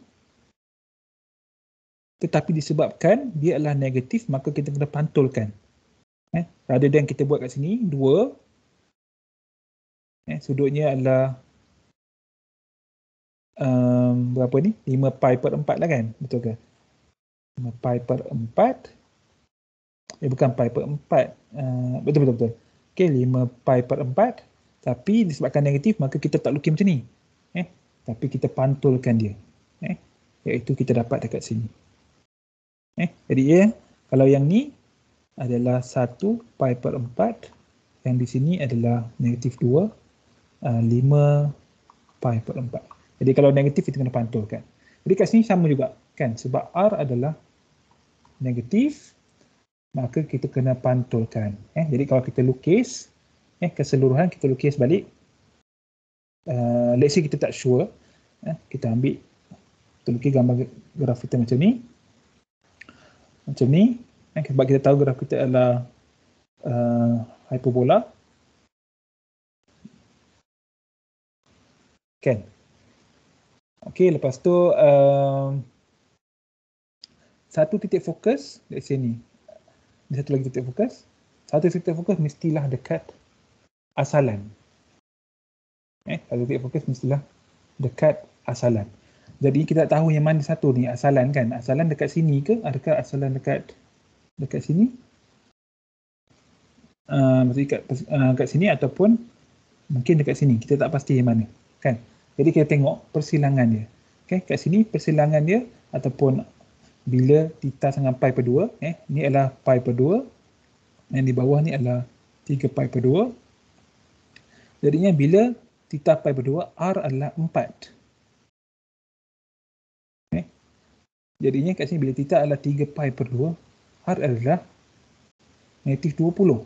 tetapi disebabkan dia adalah negatif maka kita kena pantulkan. Eh rather than kita buat kat sini dua eh sudutnya adalah um, berapa ni? 5 pi per 4 lah kan? Betul ke? 5 pi per 4 eh bukan pi per 4 uh, betul betul betul. Okey 5 pi per 4 tapi disebabkan negatif maka kita tak lukis macam ni. Eh tapi kita pantulkan dia. Eh iaitu kita dapat dekat sini Eh, jadi ya, kalau yang ni adalah 1 pi per 4, yang di sini adalah negatif 2, uh, 5 pi per 4. Jadi kalau negatif kita kena pantulkan. Jadi kat sini sama juga kan sebab R adalah negatif maka kita kena pantulkan. Eh, jadi kalau kita lukis eh, keseluruhan kita lukis balik uh, let's say kita tak sure eh, kita ambil kita lukis gambar graf kita macam ni macam ni. Eh, sebab kita tahu graf kita adalah uh, hyperbola. Kan? Okey lepas tu uh, satu titik fokus di sini. Di satu lagi titik fokus. Satu titik fokus mestilah dekat asalan. Eh satu titik fokus mestilah dekat asalan jadi kita tak tahu yang mana satu ni asalan kan. Asalan dekat sini ke? Adakah asalan dekat dekat sini? Uh, maksudnya kat, uh, kat sini ataupun mungkin dekat sini. Kita tak pasti yang mana. Kan? Jadi kita tengok persilangan dia. Okay? Kat sini persilangan dia ataupun bila tita dengan pi per 2. Eh? Ni adalah pi per 2. Yang di bawah ni adalah 3 pi per 2. Jadinya bila tita pi per 2, R adalah 4. Jadinya kat sini bila theta adalah 3 pi per 2, R adalah negatif 20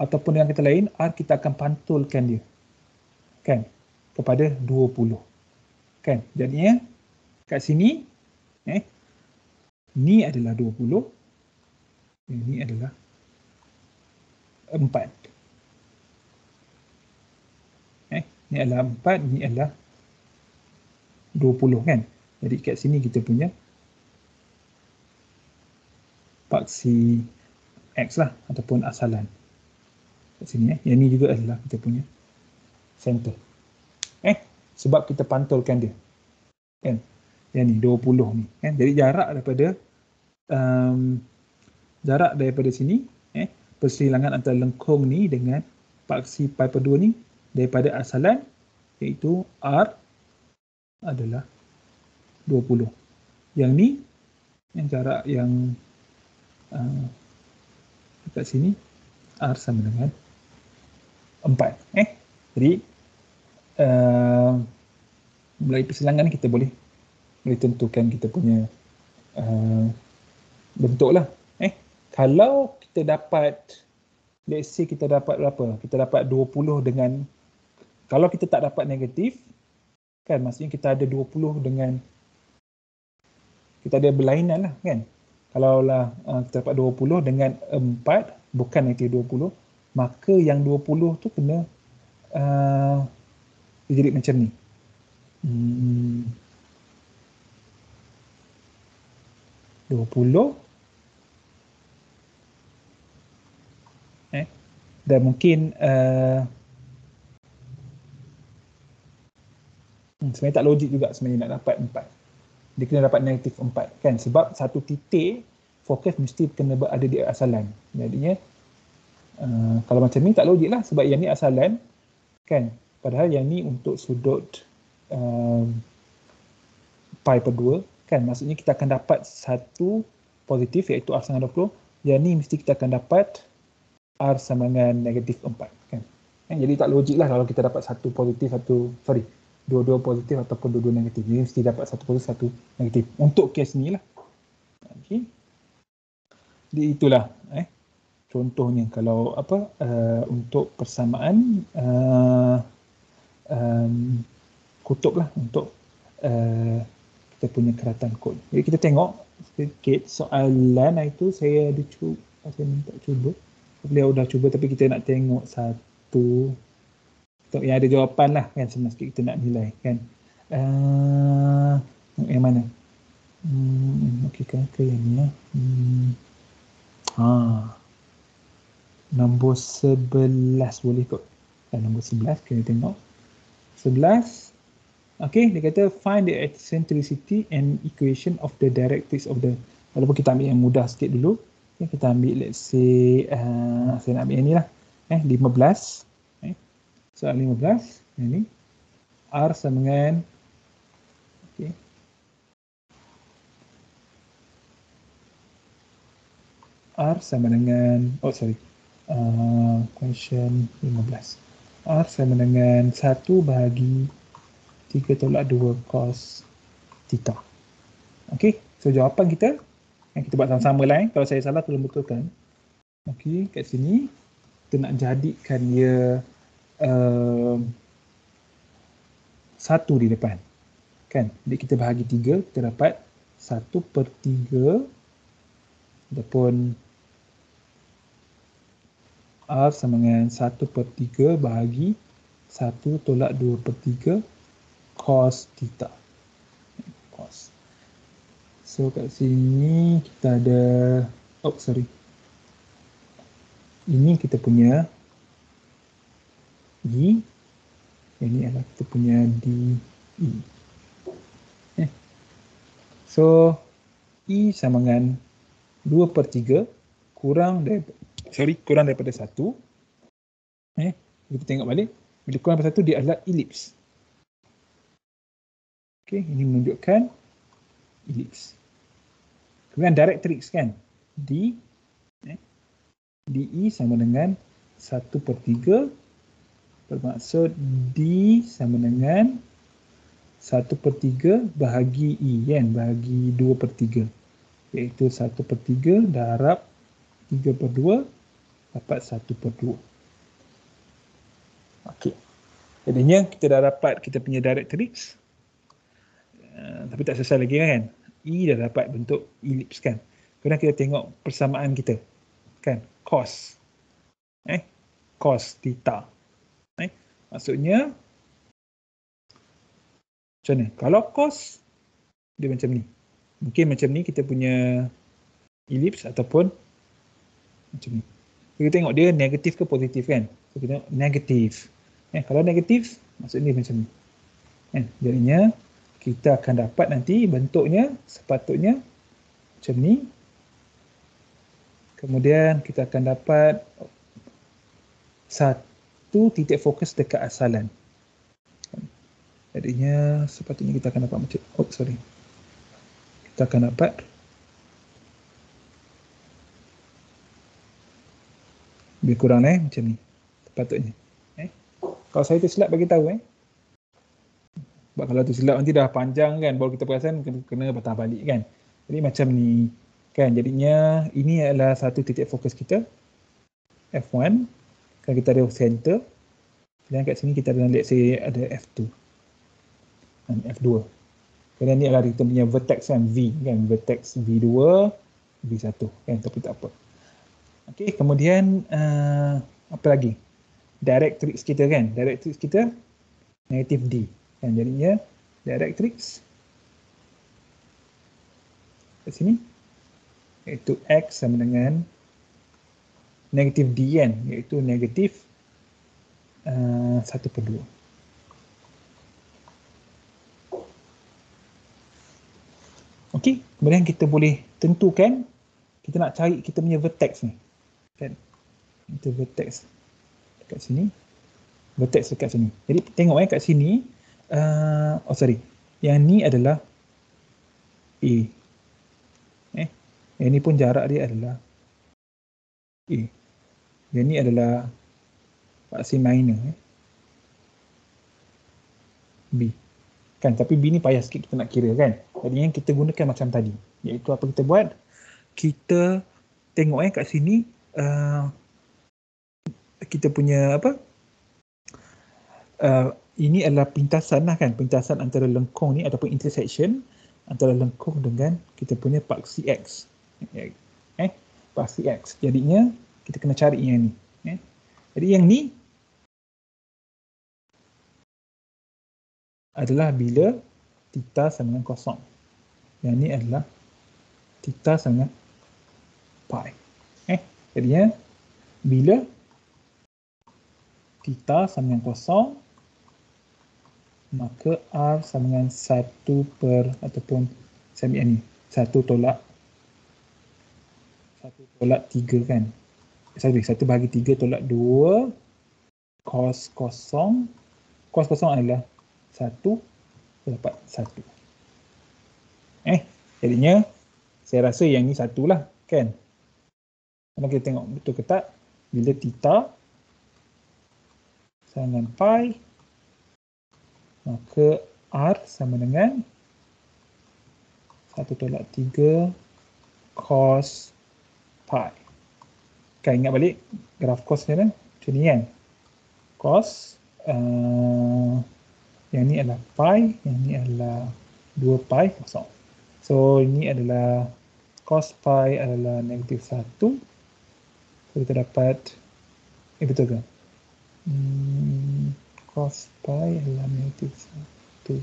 ataupun dengan kata lain R kita akan pantulkan dia. Kan? Kepada 20 kan? Jadinya kat sini eh ni adalah 20 ini adalah 4 eh ni adalah 4 ni adalah 20 kan? Jadi kat sini kita punya paksi X lah ataupun asalan. Kat sini eh. Yang ni juga adalah kita punya center. Eh sebab kita pantulkan dia. Kan? Yang ni 20 ni. Kan jadi jarak daripada um, jarak daripada sini eh persilangan antara lengkung ni dengan paksi pi per 2 ni daripada asalan iaitu R adalah 20 yang ni yang jarak yang uh, dekat sini R sama dengan 4 eh jadi uh, melalui persilangan kita boleh boleh tentukan kita punya uh, bentuk lah. Eh, kalau kita dapat, let's say kita dapat berapa? Kita dapat 20 dengan, kalau kita tak dapat negatif, kan maksudnya kita ada 20 dengan, kita ada berlainan lah kan. Kalau lah uh, kita dapat 20 dengan 4, bukan negatif 20, maka yang 20 tu kena uh, jadi macam ni. Hmm. 20 eh dan mungkin uh, hmm, sebenarnya tak logik juga sebenarnya nak dapat 4 dia kena dapat negatif 4 kan? Sebab satu titik fokus mesti kena berada di asalan. Jadinya uh, kalau macam ni tak logik lah. Sebab yang ni asalan kan? Padahal yang ni untuk sudut uh, pi per 2 kan? Maksudnya kita akan dapat satu positif iaitu R sama 20 yang ni mesti kita akan dapat R sama dengan negatif 4 kan? Kan jadi tak logik lah kalau kita dapat satu positif satu sorry dua-dua positif ataupun dua-dua negatif jadi mesti dapat satu positif satu negatif untuk kes ni lah okay. jadi itulah eh contohnya kalau apa uh, untuk persamaan uh, um, kutub lah untuk uh, kita punya keratan kod. Jadi kita tengok sedikit soalan itu saya ada cuba, saya minta cuba. Beliau dah cuba tapi kita nak tengok satu untuk yang ada jawapan lah kan senang sikit kita nak nilai kan. Uh, yang mana? Hmm, okey kan ke yang ni ya. Hmm. Ha. Nombor 11 boleh kot. Dan nombor 11 kita tengok. 11 Okay, dia kata find the eccentricity and equation of the directrix of the walaupun kita ambil yang mudah sikit dulu. Okay, kita ambil let's say uh, saya nak ambil yang ni lah. Eh, 15. Soal 15. Yang ni. R sama dengan okay. R sama dengan oh sorry. Uh, question 15. R sama dengan 1 bahagi 3 tolak 2 cos theta. Okey, so jawapan kita yang kita buat sama-sama lah eh. Kalau saya salah tolong betulkan. Okey, kat sini kita nak jadikan dia uh, satu di depan. Kan? Jadi kita bahagi 3, kita dapat 1 per 3 ataupun R sama dengan 1 per 3 bahagi 1 tolak 2 per 3 cos theta. Cos. So kat sini kita ada oh sorry. Ini kita punya E. Ini adalah kita punya D E. Eh. So E sama dengan 2 per 3 kurang daripada sorry kurang daripada 1. Eh, kita tengok balik. Bila kurang daripada 1 dia adalah ellipse. Okey, ini menunjukkan ellipse. Kemudian directrix kan? D eh, DE sama dengan 1 per 3 bermaksud D sama dengan 1 per 3 bahagi E kan? Bahagi 2 per 3 iaitu 1 per 3 darab 3 per 2 dapat 1 per 2. Okey. Jadinya kita dah dapat kita punya directrix. Uh, tapi tak selesai lagi kan. E dah dapat bentuk ellipse kan. Kemudian kita tengok persamaan kita. Kan? Cos. Eh? Cos theta. Eh? Maksudnya macam mana? Kalau cos dia macam ni. Mungkin macam ni kita punya ellipse ataupun macam ni. Kita tengok dia negatif ke positif kan? So, kita tengok negatif. Eh, kalau negatif, maksudnya macam ni. Eh, jadinya, kita akan dapat nanti bentuknya sepatutnya macam ni. Kemudian kita akan dapat satu titik fokus dekat asalan. Jadinya sepatutnya kita akan dapat macam, oh sorry. Kita akan dapat lebih kurang eh macam ni sepatutnya. Eh. Kalau saya tersilap bagi tahu eh. Sebab kalau tu silap nanti dah panjang kan baru kita perasan kena, kena patah balik kan. Jadi macam ni kan jadinya ini adalah satu titik fokus kita F1 kan kita ada center dan kat sini kita ada let's say ada F2 dan F2 kemudian ni adalah kita punya vertex kan V kan vertex V2 V1 kan tapi tak apa. Okey, kemudian uh, apa lagi? Directrix kita kan directrix kita negative D. Kan jadinya directrix kat sini iaitu x sama dengan negatif d kan iaitu negatif uh, 1 per 2 Okey, kemudian kita boleh tentukan kita nak cari kita punya vertex ni. Kan? Itu vertex dekat sini. Vertex dekat sini. Jadi tengok eh kat sini uh, oh sorry yang ni adalah A eh yang ni pun jarak dia adalah A yang ni adalah paksi minor eh? B. Kan tapi B ni payah sikit kita nak kira kan? Jadi yang kita gunakan macam tadi iaitu apa kita buat? Kita tengok eh kat sini uh, kita punya apa? Uh, ini adalah pintasan lah kan? Pintasan antara lengkung ni ataupun intersection antara lengkung dengan kita punya paksi X eh? Paksi X. Jadinya kita kena cari yang ni eh? jadi yang ni adalah bila theta sama dengan kosong. Yang ni adalah theta sama dengan pi eh. Jadinya bila theta sama dengan kosong maka R sama dengan 1 per ataupun saya ambil ni 1 tolak 1 tolak 3 kan sorry 1 bahagi 3 tolak 2 cos kosong. Cos kosong adalah 1 dapat 1 eh jadinya saya rasa yang ni satu lah kan? Kalau kita tengok betul ke tak bila theta sama dengan pi maka R sama dengan 1 tolak 3 cos pi. Kan ingat balik graf cos ni kan? Macam ni kan? Cos uh, yang ni adalah pi, yang ni adalah 2 pi kosong. So ini adalah cos pi adalah negatif 1. So kita dapat, eh betul ke? Hmm, cos pi adalah negatif 1.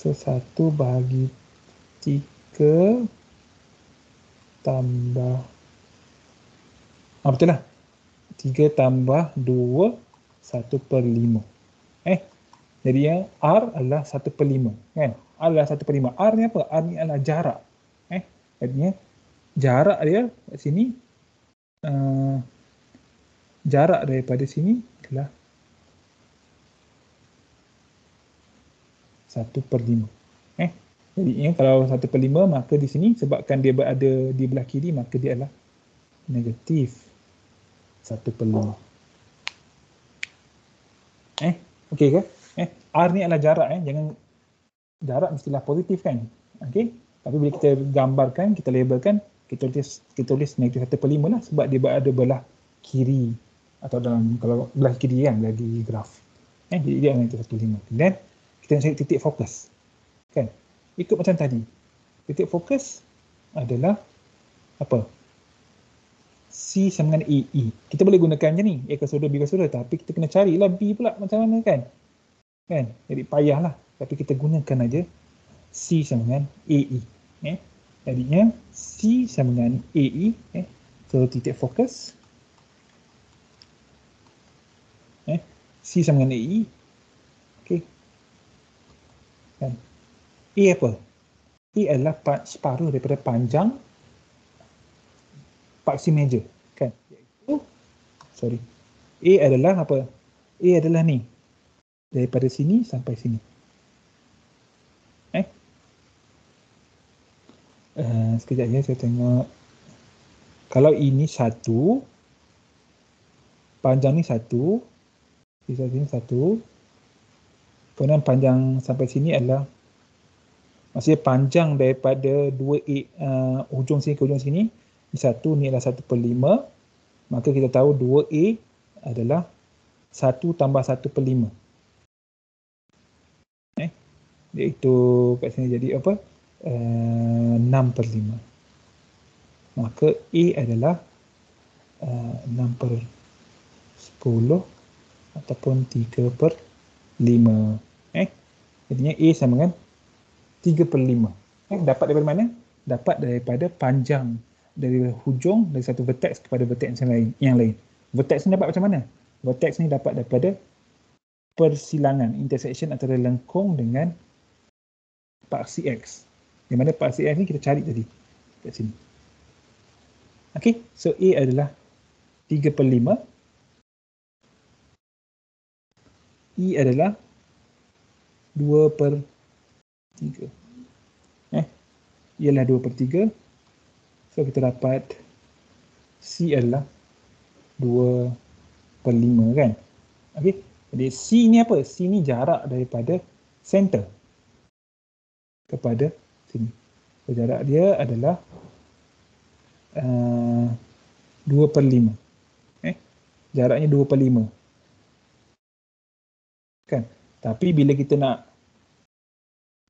So 1 bahagi 3 tambah ah, betul lah 3 tambah 2 1 per 5 eh jadi yang R adalah 1 per 5 kan R adalah 1 per 5 R ni apa? R ni adalah jarak eh jadinya jarak dia kat sini uh, jarak daripada sini adalah satu per lima. Eh? Jadi ya, kalau satu per lima, maka di sini sebabkan dia berada di belah kiri, maka dia adalah negatif satu lima. Eh? Okey ke? Eh? R ni adalah jarak. Eh? Jangan jarak mestilah positif kan? Okey? Tapi bila kita gambarkan, kita labelkan, kita tulis, kita tulis negatif satu per lima lah sebab dia berada belah kiri atau dalam kalau belah kiri kan bagi graf. Eh, jadi dia akan satu lima. Dan kita cari titik fokus. Kan? Ikut macam tadi. Titik fokus adalah apa? C sama dengan AE. Kita boleh gunakan je ni. A kuasa 2, B kuasa 2. Tapi kita kena carilah B pula macam mana kan? Kan? Jadi payahlah. Tapi kita gunakan aja C sama dengan AE. Eh? Jadinya C sama dengan AE. Eh? So titik fokus. Eh? C sama dengan AE. Okay. Kan? A apa? A adalah separuh daripada panjang paksi meja kan? Iaitu sorry A adalah apa? A adalah ni. Daripada sini sampai sini. Eh? Uh, sekejap ya saya tengok. Kalau ini satu panjang ni satu bisa sini satu kemudian panjang sampai sini adalah maksudnya panjang daripada 2A uh, hujung sini ke hujung sini satu ni adalah satu per lima, maka kita tahu dua a adalah satu tambah satu per lima. Eh, iaitu kat sini jadi apa? Uh, per lima. Maka A adalah uh, 6 per 10 ataupun 3 per 5. Eh? Jadinya A sama dengan 3 per 5. Eh, dapat daripada mana? Dapat daripada panjang dari hujung dari satu vertex kepada vertex yang lain. Yang lain. Vertex ni dapat macam mana? Vertex ni dapat daripada persilangan, intersection antara lengkung dengan paksi X. Di mana paksi X ni kita cari tadi. Kat sini. Okay, so A adalah 3 per 5. E adalah 2 per 3. Eh, ialah 2 per 3. So kita dapat C adalah 2 per 5 kan. Okay. Jadi C ni apa? C ni jarak daripada center kepada sini. So, jarak dia adalah uh, 2 per 5. Eh? Jaraknya 2 per 5. Kan? Tapi bila kita nak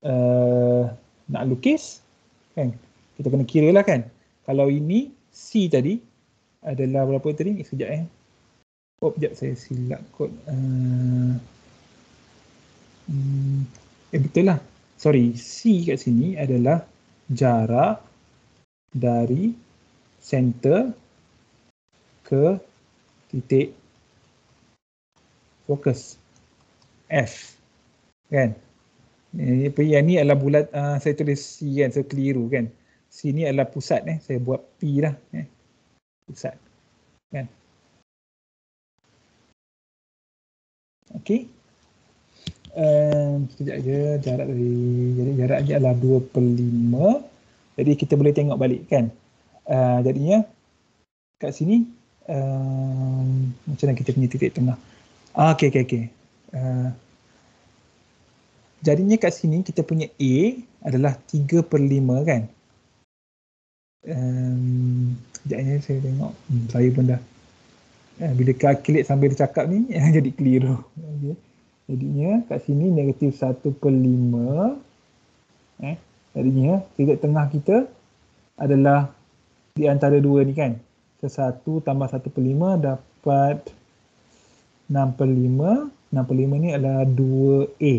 uh, nak lukis, kan? kita kena kira lah kan kalau ini C tadi adalah berapa tadi? Eh, sekejap eh. Oh, sekejap saya silap kod. Uh, eh, betul lah. Sorry, C kat sini adalah jarak dari center ke titik fokus F. Kan? Yang ni adalah bulat, uh, saya tulis C kan, saya keliru kan sini adalah pusat eh. Saya buat P lah eh. Pusat kan. Okey. Um, sekejap je. Jarak dari jadi jarak dia adalah 2 per 5 jadi kita boleh tengok balik kan. Uh, jadinya kat sini um, macam mana kita punya titik tengah? Ah, okey okey okey. Uh, jadinya kat sini kita punya A adalah 3 per 5 kan um, sekejapnya saya tengok. Hmm, saya pun dah eh, bila kalkulate sambil dia cakap ni [laughs] jadi keliru okay. jadinya kat sini negatif 1 per 5 eh, jadinya titik tengah kita adalah di antara dua ni kan. So 1 tambah 1 per 5 dapat 6 per 5 6 per 5 ni adalah 2A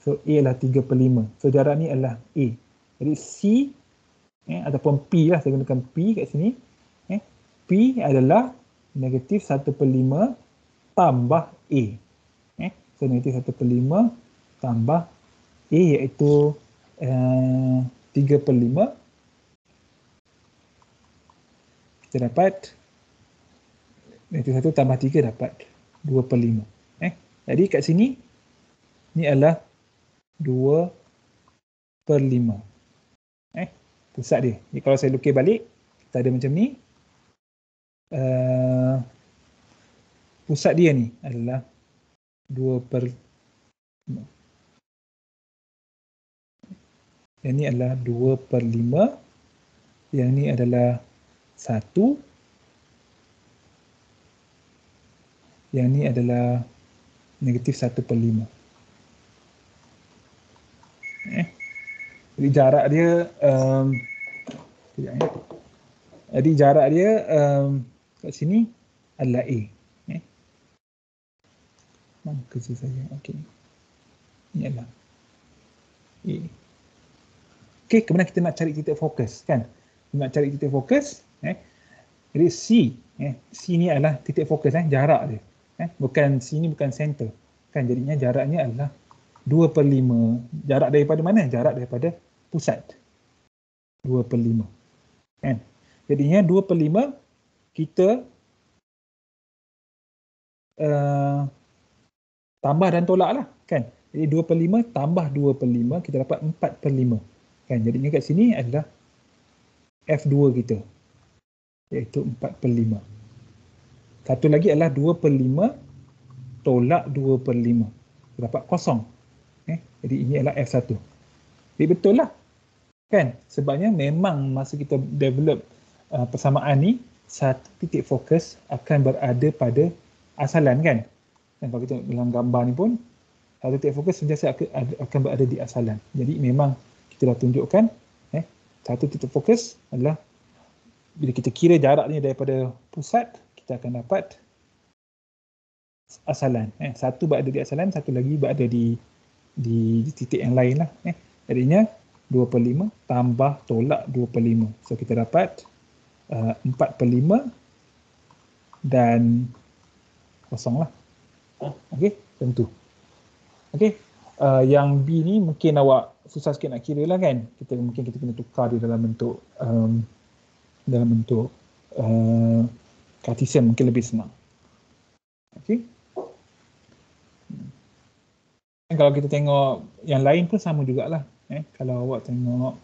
so A adalah 3 per 5 so jarak ni adalah A. Jadi C eh, ataupun P lah saya gunakan P kat sini. Eh, P adalah negatif 1 per 5 tambah A. Eh, so negatif 1 per 5 tambah A iaitu eh, 3 per 5 kita dapat negatif 1 tambah 3 dapat 2 per 5 eh, jadi kat sini ni adalah 2 per 5 pusat dia. Jadi kalau saya lukis balik, kita ada macam ni. Uh, pusat dia ni adalah 2 per 5. Yang ni adalah 2 per 5. Yang ni adalah 1. Yang ni adalah negatif 1 per 5. Eh. Jadi jarak dia um, sekejap, eh. Jadi jarak dia um, kat sini adalah A. Eh. Mana kerja saya? Okey. Ini adalah A. Okey, kemudian kita nak cari titik fokus kan? Nak cari titik fokus, eh. Jadi C, eh. C ni adalah titik fokus eh, jarak dia. Eh. Bukan C ni bukan center. Kan jadinya jaraknya adalah 2 per 5. Jarak daripada mana? Jarak daripada pusat. 2 per 5. Kan? Jadinya 2 per 5 kita uh, tambah dan tolak lah. Kan? Jadi 2 per 5 tambah 2 per 5 kita dapat 4 per 5. Kan? Jadinya kat sini adalah F2 kita. Iaitu 4 per 5. Satu lagi adalah 2 per 5 tolak 2 per 5. Kita dapat kosong. Eh? Jadi ini adalah F1. Jadi betul lah. Kan? Sebabnya memang masa kita develop uh, persamaan ni satu titik fokus akan berada pada asalan kan? Dan kalau kita dalam gambar ni pun satu titik fokus sentiasa akan berada di asalan. Jadi memang kita dah tunjukkan eh satu titik fokus adalah bila kita kira jarak ni daripada pusat kita akan dapat asalan eh. Satu berada di asalan satu lagi berada di, di titik yang lain lah eh. Jadinya 2 per 5 tambah tolak 2 per 5 so kita dapat uh, 4 per 5 dan kosong lah. Okey, tentu. Okey, uh, yang B ni mungkin awak susah sikit nak kira lah kan. Kita mungkin kita kena tukar dia dalam bentuk um, dalam bentuk uh, Cartesian mungkin lebih senang. Okey. Kalau kita tengok yang lain pun sama jugalah. Eh, kalau awak tengok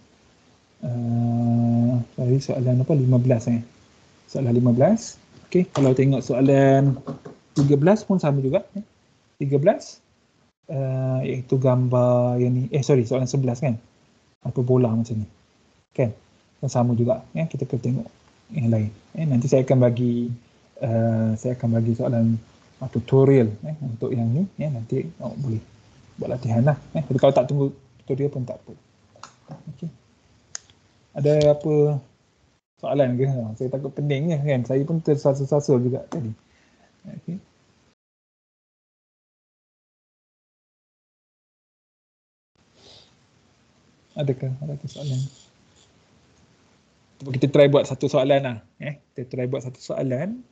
Uh, sorry, soalan apa? 15 eh. Soalan 15. Okey, kalau tengok soalan 13 pun sama juga. Eh. 13 uh, iaitu gambar yang ni. Eh sorry, soalan 11 kan? Apa bola macam ni. Kan? Dan sama juga. Eh. Kita kena tengok yang lain. Eh. Nanti saya akan bagi uh, saya akan bagi soalan uh, tutorial eh, untuk yang ni. Eh. Nanti oh, boleh buat latihan lah. Eh. Kalau tak tunggu tutorial pun tak apa. Okey ada apa soalan ke? Ha, saya takut pening kan. Saya pun tersasul-sasul juga tadi. Okay. Adakah ada soalan? Kita try buat satu soalan lah. Eh, kita try buat satu soalan.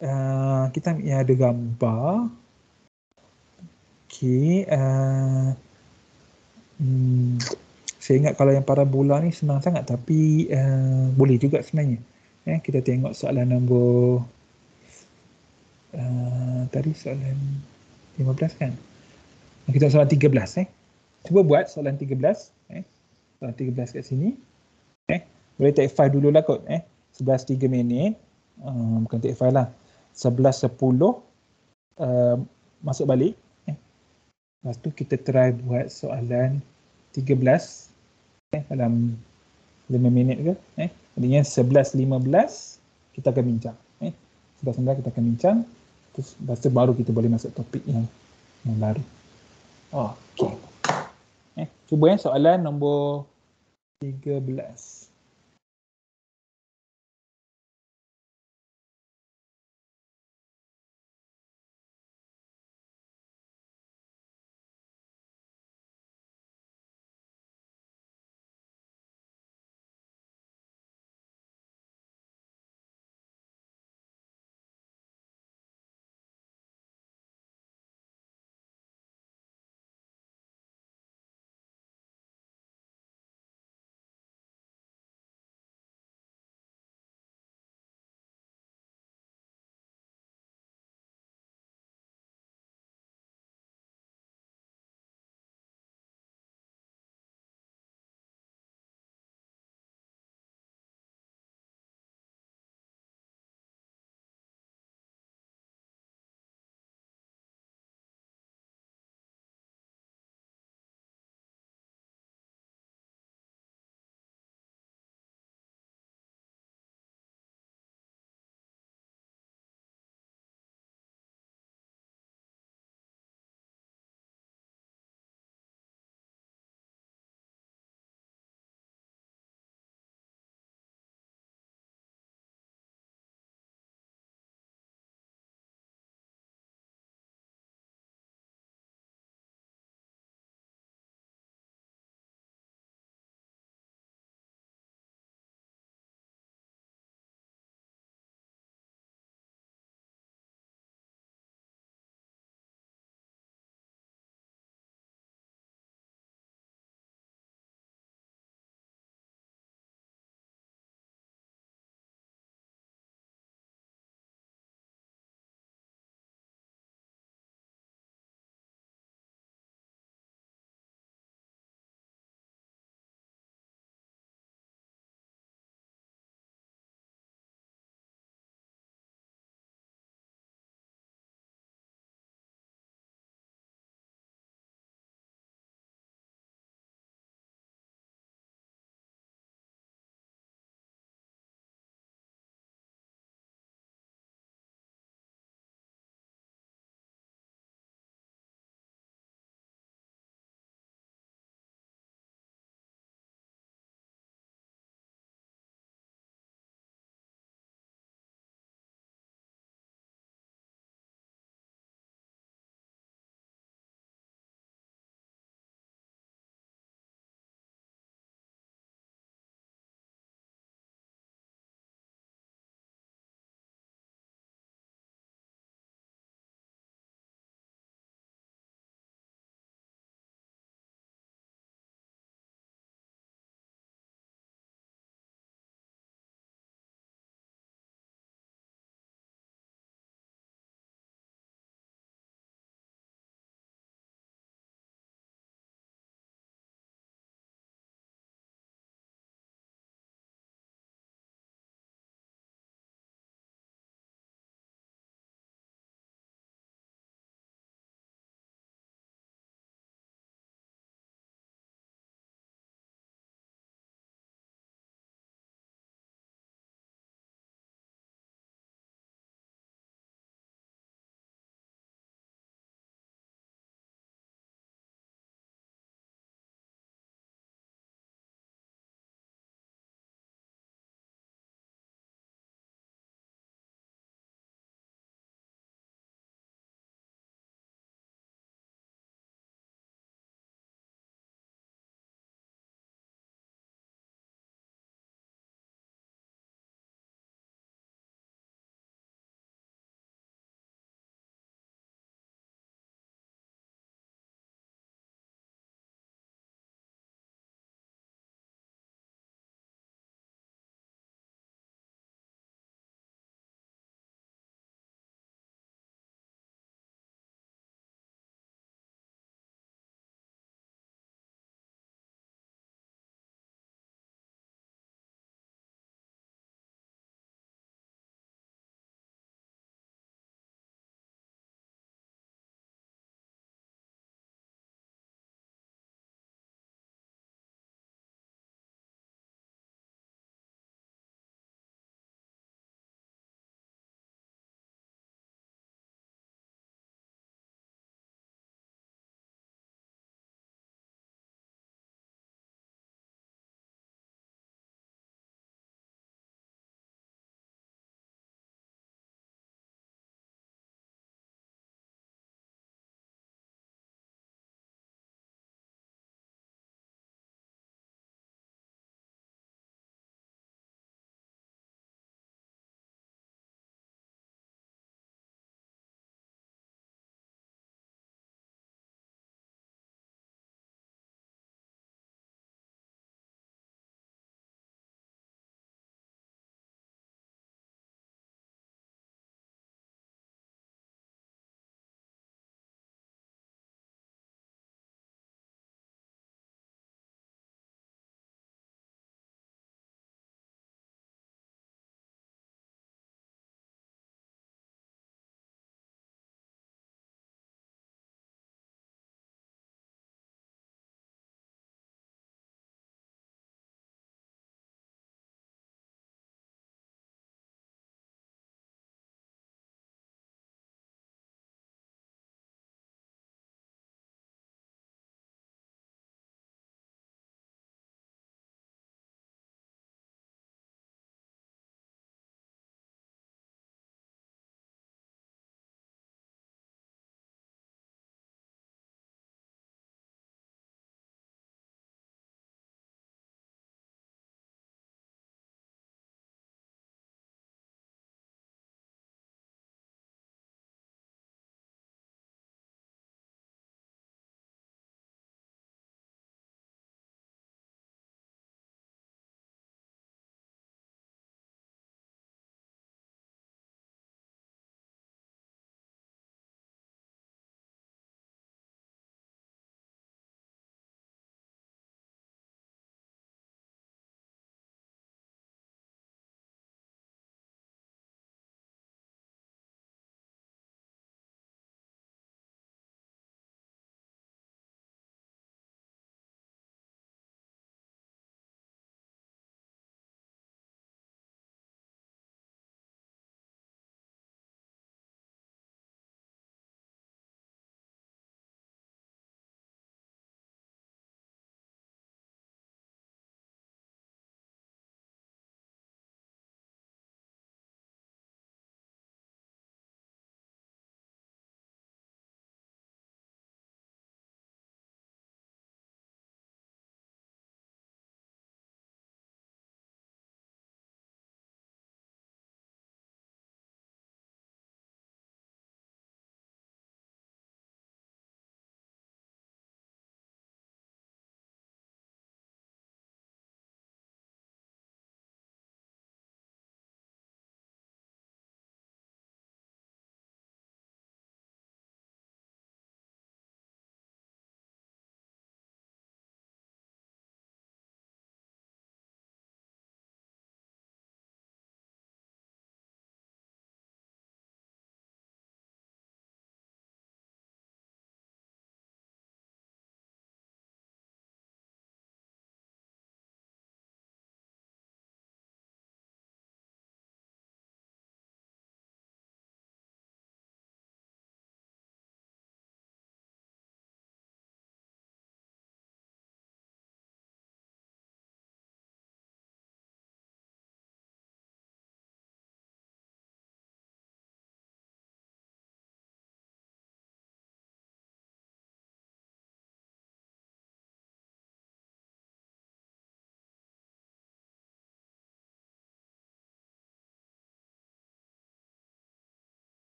Uh, kita ada gambar. Okay. Uh, hmm saya ingat kalau yang parabola ni senang sangat tapi uh, boleh juga sebenarnya. Eh, kita tengok soalan nombor uh, tadi soalan 15 kan? Kita soalan 13 eh. Cuba buat soalan 13 eh. Soalan 13 kat sini. Eh, boleh take file dululah kot eh. 11 3 minit. Uh, bukan take file lah. 11 10 uh, masuk balik. Lepas tu kita try buat soalan 13 eh, dalam 5 minit ke eh. Artinya 11.15 kita akan bincang eh. 11.15 kita akan bincang. Terus lepas baru kita boleh masuk topik yang yang baru. Okey. Eh cuba eh soalan nombor 13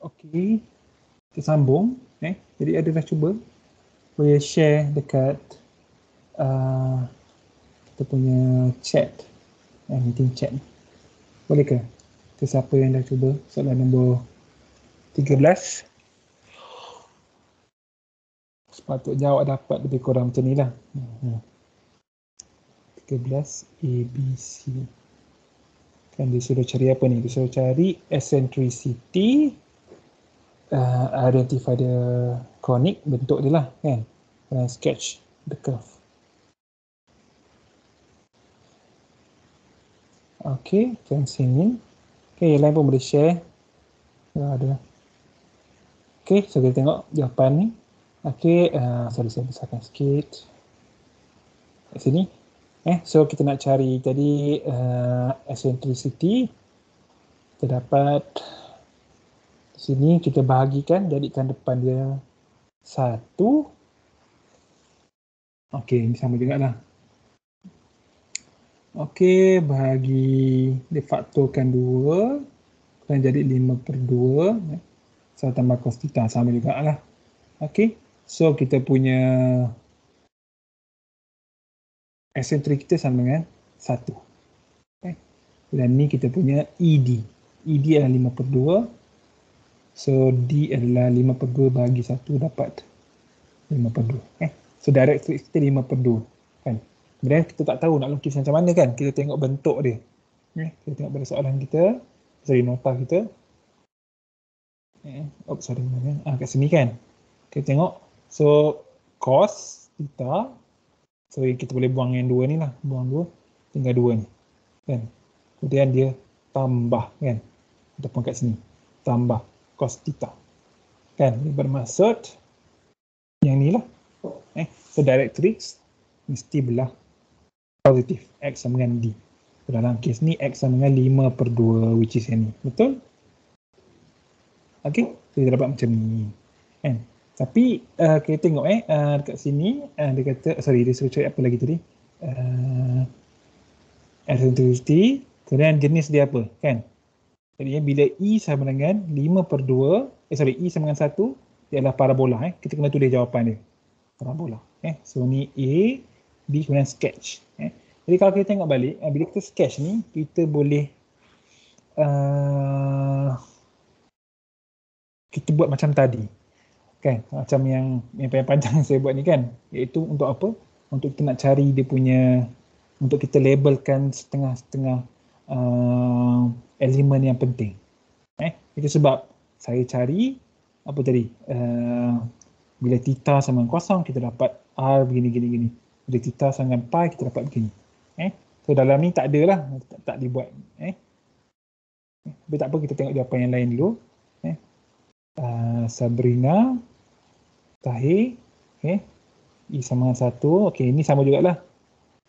Okey. Kita sambung. Eh. Jadi ada dah cuba. Boleh share dekat uh, kita punya chat. Eh, meeting chat. Boleh ke? Siapa yang dah cuba soalan nombor 13 sepatutnya awak dapat lebih kurang macam ni lah. Hmm. 13 ABC. Kan dia suruh cari apa ni? Dia suruh cari eccentricity, uh, identify the conic, bentuk dia lah kan. Dan sketch the curve. Okay, kan sini. Okay, yang lain pun boleh share. Ya, ada. Okay, so kita tengok jawapan ni. Okay, uh, sorry saya besarkan sikit. Kat sini. Eh, so kita nak cari tadi uh, eccentricity. Kita dapat sini kita bahagikan jadikan depan dia satu. Okay, ini sama juga lah. Okay, bahagi difaktorkan dua. Dan jadi lima per dua. Eh. So, tambah cos theta sama juga lah. Okay. So kita punya eccentric kita sama dengan satu. Okay. Dan ni kita punya ED. ED adalah 5 per 2. So D adalah 5 per 2 bagi 1 dapat 5 per 2. Okay. So directrix kita 5 per 2. Kan? Kemudian kita tak tahu nak lukis macam mana kan. Kita tengok bentuk dia. Okay. Kita tengok pada soalan kita. Sorry, nota kita. Eh, oh, sorry, mana? Ah, kat sini kan. Kita tengok So cos theta so kita boleh buang yang dua ni lah, buang dua tinggal dua ni. Kan? Kemudian dia tambah kan ataupun kat sini tambah cos theta. Kan? Dia bermaksud yang ni lah. Eh, so directrix mesti belah positif x sama dengan d. Dalam kes ni x sama dengan 5 per 2 which is yang ni. Betul? Okay, so kita dapat macam ni. Kan? Tapi uh, kita tengok eh uh, dekat sini uh, dia kata sorry dia suruh cari apa lagi tadi. Uh, eccentricity kemudian jenis dia apa kan. Jadi bila E sama dengan 5 per 2 eh sorry E sama dengan 1 dia adalah parabola eh. Kita kena tulis jawapan dia. Parabola eh. So ni A B kemudian sketch eh. Jadi kalau kita tengok balik uh, bila kita sketch ni kita boleh uh, kita buat macam tadi kan macam yang yang panjang yang [laughs] saya buat ni kan iaitu untuk apa untuk kita nak cari dia punya untuk kita labelkan setengah-setengah uh, elemen yang penting eh itu sebab saya cari apa tadi uh, bila theta sama kosong kita dapat r begini gini gini bila theta sama dengan pi kita dapat begini eh so dalam ni tak ada lah tak, tak dibuat eh tapi tak apa kita tengok jawapan yang lain dulu eh uh, Sabrina Tahir. Okay. I sama dengan satu. Okay, ini sama juga lah.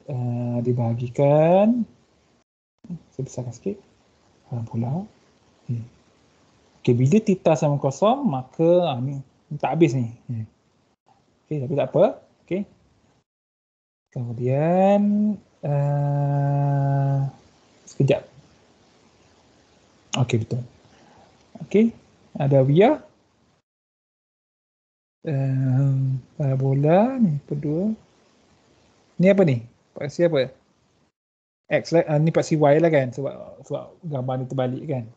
Uh, dibahagikan. Saya besarkan sikit. Uh, pula. Okay. okay, bila tita sama kosong, maka uh, ni, tak habis ni. Okay, tapi tak apa. Okay. Kemudian, uh, sekejap. Okay, betul. Okay, ada Wia um, parabola ni kedua ni apa ni paksi apa x lah uh, ni paksi y lah kan sebab sebab gambar ni terbalik kan.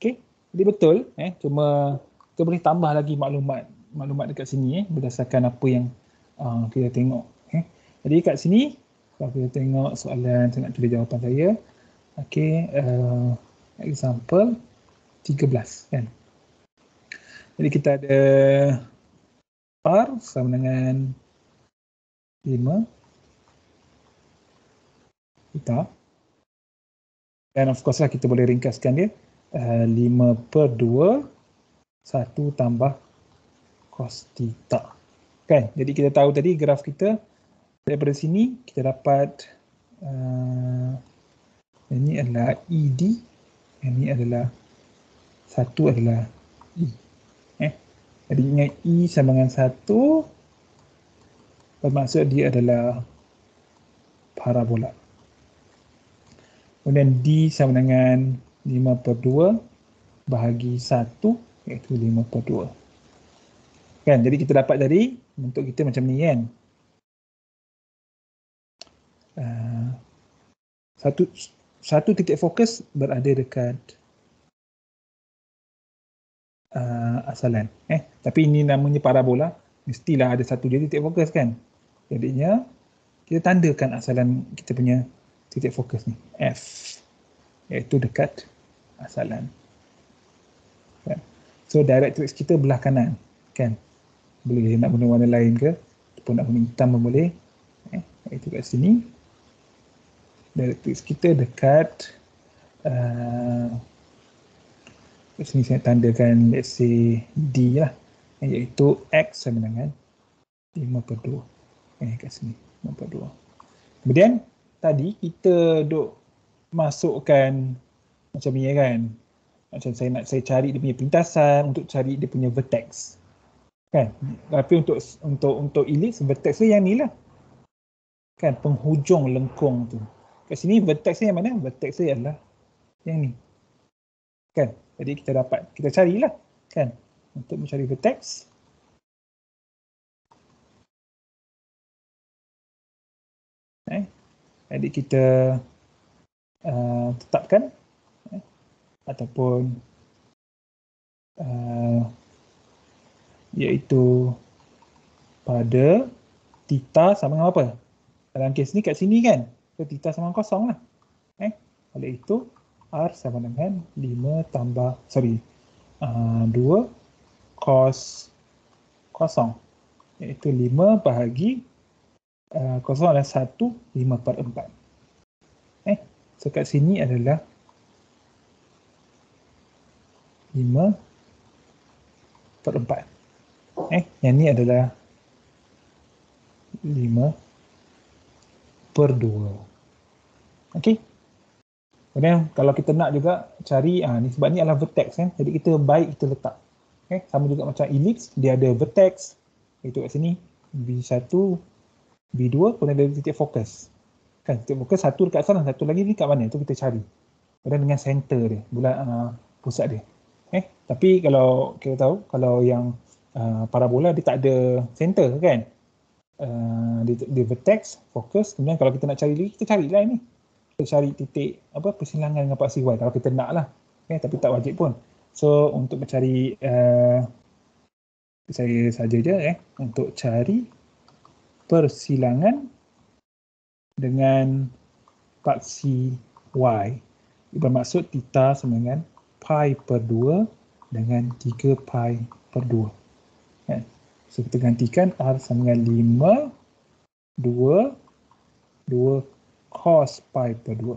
Okey jadi betul eh. Cuma kita boleh tambah lagi maklumat maklumat dekat sini eh berdasarkan apa yang uh, kita tengok eh. Jadi kat sini kalau kita tengok soalan saya nak tulis jawapan saya. Okey uh, example 13 kan. Jadi kita ada R sama dengan 5 kita dan of course lah kita boleh ringkaskan dia uh, 5 per 2 1 tambah cos theta. Kan? Jadi kita tahu tadi graf kita daripada sini kita dapat uh, ini adalah ED ini adalah satu adalah E. Jadi ingat E sama dengan 1 bermaksud dia adalah parabola. Kemudian D sama dengan 5 per 2 bahagi 1 iaitu 5 per 2. Kan? Jadi kita dapat dari bentuk kita macam ni kan. Uh, satu satu titik fokus berada dekat uh, asalan. Eh, tapi ini namanya parabola. Mestilah ada satu dia titik fokus kan. Jadinya kita tandakan asalan kita punya titik fokus ni. F. Iaitu dekat asalan. Kan? So directrix kita belah kanan. Kan? Boleh nak guna warna lain ke? Ataupun nak guna hitam pun boleh. Eh, iaitu kat sini directrix kita dekat uh, kat sini saya tandakan let's say D lah iaitu X sama dengan 5 per 2 eh kat sini 5 per 2 kemudian tadi kita duk masukkan macam ni kan macam saya nak saya cari dia punya pintasan untuk cari dia punya vertex kan tapi untuk untuk untuk ellipse vertex tu yang ni lah kan penghujung lengkung tu kat sini vertex ni yang mana? Vertex ni adalah yang ni. Kan? Jadi kita dapat, kita carilah kan untuk mencari vertex. Eh? Jadi kita uh, tetapkan eh? ataupun uh, iaitu pada theta sama dengan apa? Dalam kes ni kat sini kan? So theta sama kosong lah. Eh, oleh itu R sama dengan 5 tambah, sorry, uh, 2 cos kosong. Iaitu 5 bahagi uh, kosong adalah 1, 5 per 4. Eh, so kat sini adalah 5 per 4. Eh, yang ni adalah 5 per 2. Okey. Kemudian kalau kita nak juga cari ah ni sebab ni adalah vertex kan. Jadi kita baik kita letak. Okey, sama juga macam ellipse dia ada vertex itu kat sini B1 B2 kemudian ada titik fokus. Kan titik fokus satu dekat sana satu lagi ni kat mana? Itu kita cari. Kemudian dengan center dia, bulat uh, pusat dia. Eh, tapi kalau kita tahu kalau yang uh, parabola dia tak ada center kan. Uh, dia, dia vertex, fokus, kemudian kalau kita nak cari lagi, kita carilah ini cari titik apa persilangan dengan paksi Y kalau kita nak lah okay, tapi tak wajib pun so untuk mencari uh, saya saja je eh untuk cari persilangan dengan paksi Y bermaksud theta sama dengan pi per 2 dengan 3 pi per 2 kan so kita gantikan R sama dengan 5 2 2 cos pi per 2.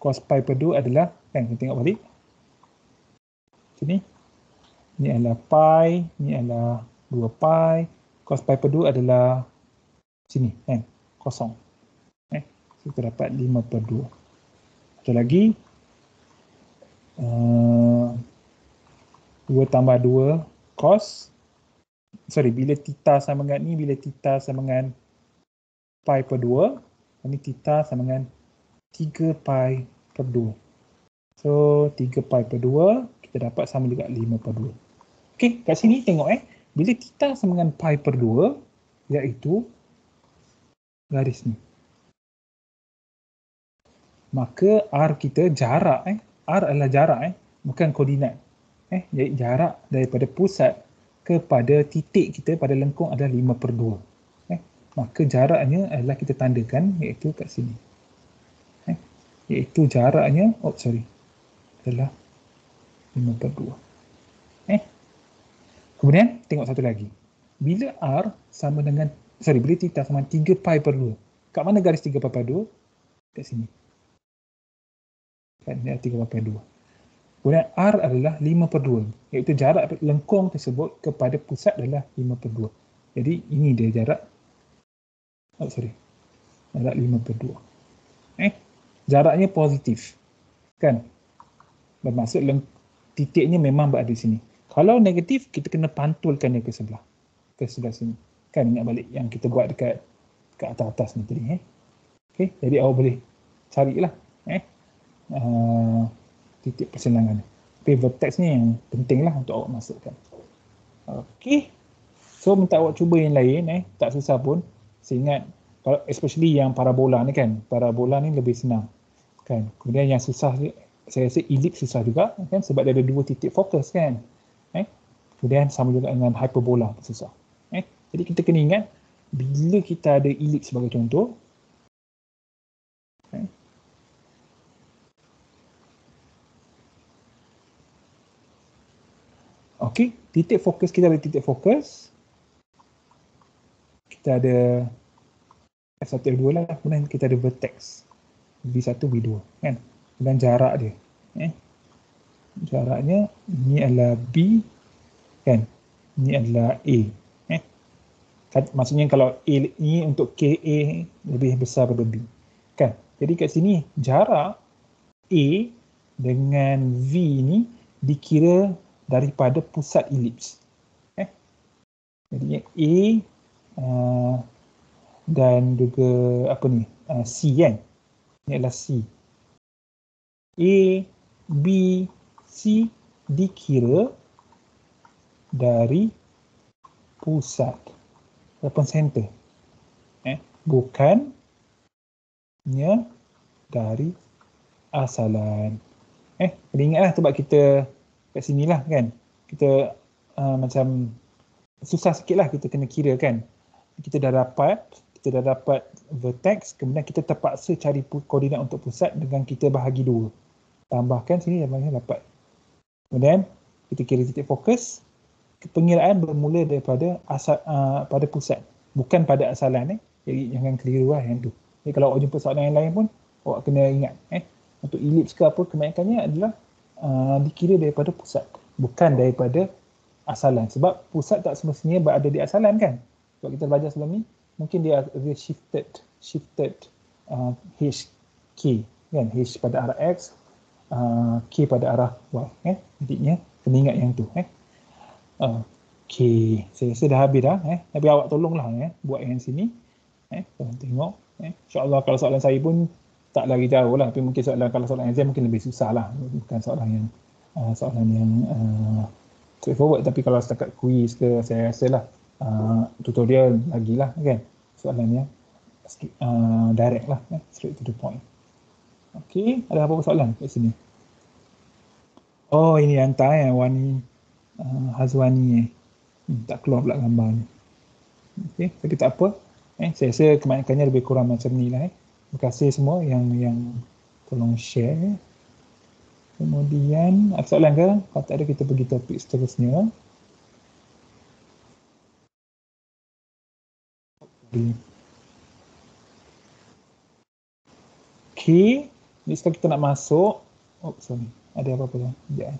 Cos pi per 2 adalah, kan kita tengok balik. Sini. Ini adalah pi, ini adalah 2 pi. Cos pi per 2 adalah sini, kan? Kosong. Eh, kita dapat 5 per 2. Satu lagi. Uh, 2 tambah 2 cos. Sorry, bila theta sama dengan ni, bila theta sama dengan pi per 2, ini theta sama dengan 3 pi per 2. So 3 pi per 2 kita dapat sama juga 5 per 2. Okey, kat sini tengok eh. Bila theta sama dengan pi per 2 iaitu garis ni. Maka R kita jarak eh. R adalah jarak eh, bukan koordinat. Eh, jadi jarak daripada pusat kepada titik kita pada lengkung adalah 5 per 2 maka jaraknya adalah kita tandakan iaitu kat sini. Eh? Iaitu jaraknya, oh sorry, adalah 5 per 2. Eh? Kemudian tengok satu lagi. Bila R sama dengan, sorry, bila theta sama 3 pi per 2. Kat mana garis 3 pi per 2? Kat sini. Kan, ini 3 pi per 2. Kemudian R adalah 5 per 2. Iaitu jarak lengkung tersebut kepada pusat adalah 5 per 2. Jadi ini dia jarak oh, sorry jarak 5 per 2 eh jaraknya positif kan bermaksud titiknya memang berada di sini kalau negatif kita kena pantulkan dia ke sebelah ke sebelah sini kan ingat balik yang kita buat dekat ke atas-atas ni tadi eh? Okey jadi awak boleh carilah eh? Uh, titik persilangan ni tapi vertex ni yang penting lah untuk awak masukkan. Okey. So minta awak cuba yang lain eh? Tak susah pun. Saya ingat especially yang parabola ni kan. Parabola ni lebih senang kan? Kemudian yang susah saya rasa ellipse susah juga kan? Sebab dia ada dua titik fokus kan? Eh? Kemudian sama juga dengan hyperbola susah jadi kita kena ingat bila kita ada ellipse sebagai contoh eh, Okey, titik fokus kita ada titik fokus. Kita ada F1, F2 lah. Kemudian kita ada vertex. V1, V2. Kan? dan jarak dia. Eh. Jaraknya ini adalah B kan. Ini adalah A. Kan, maksudnya kalau A ini untuk KA lebih besar daripada B. Kan. Jadi kat sini jarak A dengan V ini dikira daripada pusat elips. Eh. Jadi A uh, dan juga apa ni? Uh, C kan. Ini adalah C. A, B, C dikira dari pusat ataupun center. Eh, bukannya dari asalan. Eh, kena ingatlah sebab kita kat sini lah kan. Kita uh, macam susah sikit lah kita kena kira kan. Kita dah dapat kita dah dapat vertex, kemudian kita terpaksa cari koordinat untuk pusat dengan kita bahagi dua tambahkan sini yang mana dapat. Kemudian kita kira titik fokus. Pengiraan bermula daripada asal uh, pada pusat, bukan pada asalan eh. Jadi jangan keliru lah yang tu. Jadi kalau awak jumpa soalan yang lain pun awak kena ingat eh untuk ellipse ke apa kebanyakannya adalah uh, dikira daripada pusat, bukan daripada asalan. Sebab pusat tak semestinya berada di asalan kan. Sebab kita belajar sebelum ni, mungkin dia dia shifted shifted uh, h k kan h pada arah x uh, K pada arah Y. Eh? Jadinya kena ingat yang tu. Eh? K. Saya rasa dah habis dah. Eh? Tapi awak tolonglah eh? buat yang sini. Eh? Tolong tengok. Eh? InsyaAllah kalau soalan saya pun tak lagi jauh lah. Tapi mungkin soalan kalau soalan exam mungkin lebih susah lah. Bukan soalan yang uh, soalan yang uh, straightforward. Tapi kalau setakat quiz ke saya rasa lah uh, tutorial lagi lah kan. Soalan yang uh, direct lah. Eh? Straight to the point. Okey, ada apa-apa soalan kat sini? Oh, ini hantar eh, Wani uh, Hazwani eh. Hmm, tak keluar pula gambarnya. Okey, tapi tak apa. Eh, saya rasa kebanyakannya lebih kurang macam ni lah eh. Terima kasih semua yang yang tolong share. Kemudian, ada soalan ke? Kalau tak ada, kita pergi topik seterusnya. Okay. Ni sekarang kita nak masuk. Oh, sorry. Ada apa-apa tu? Sekejap.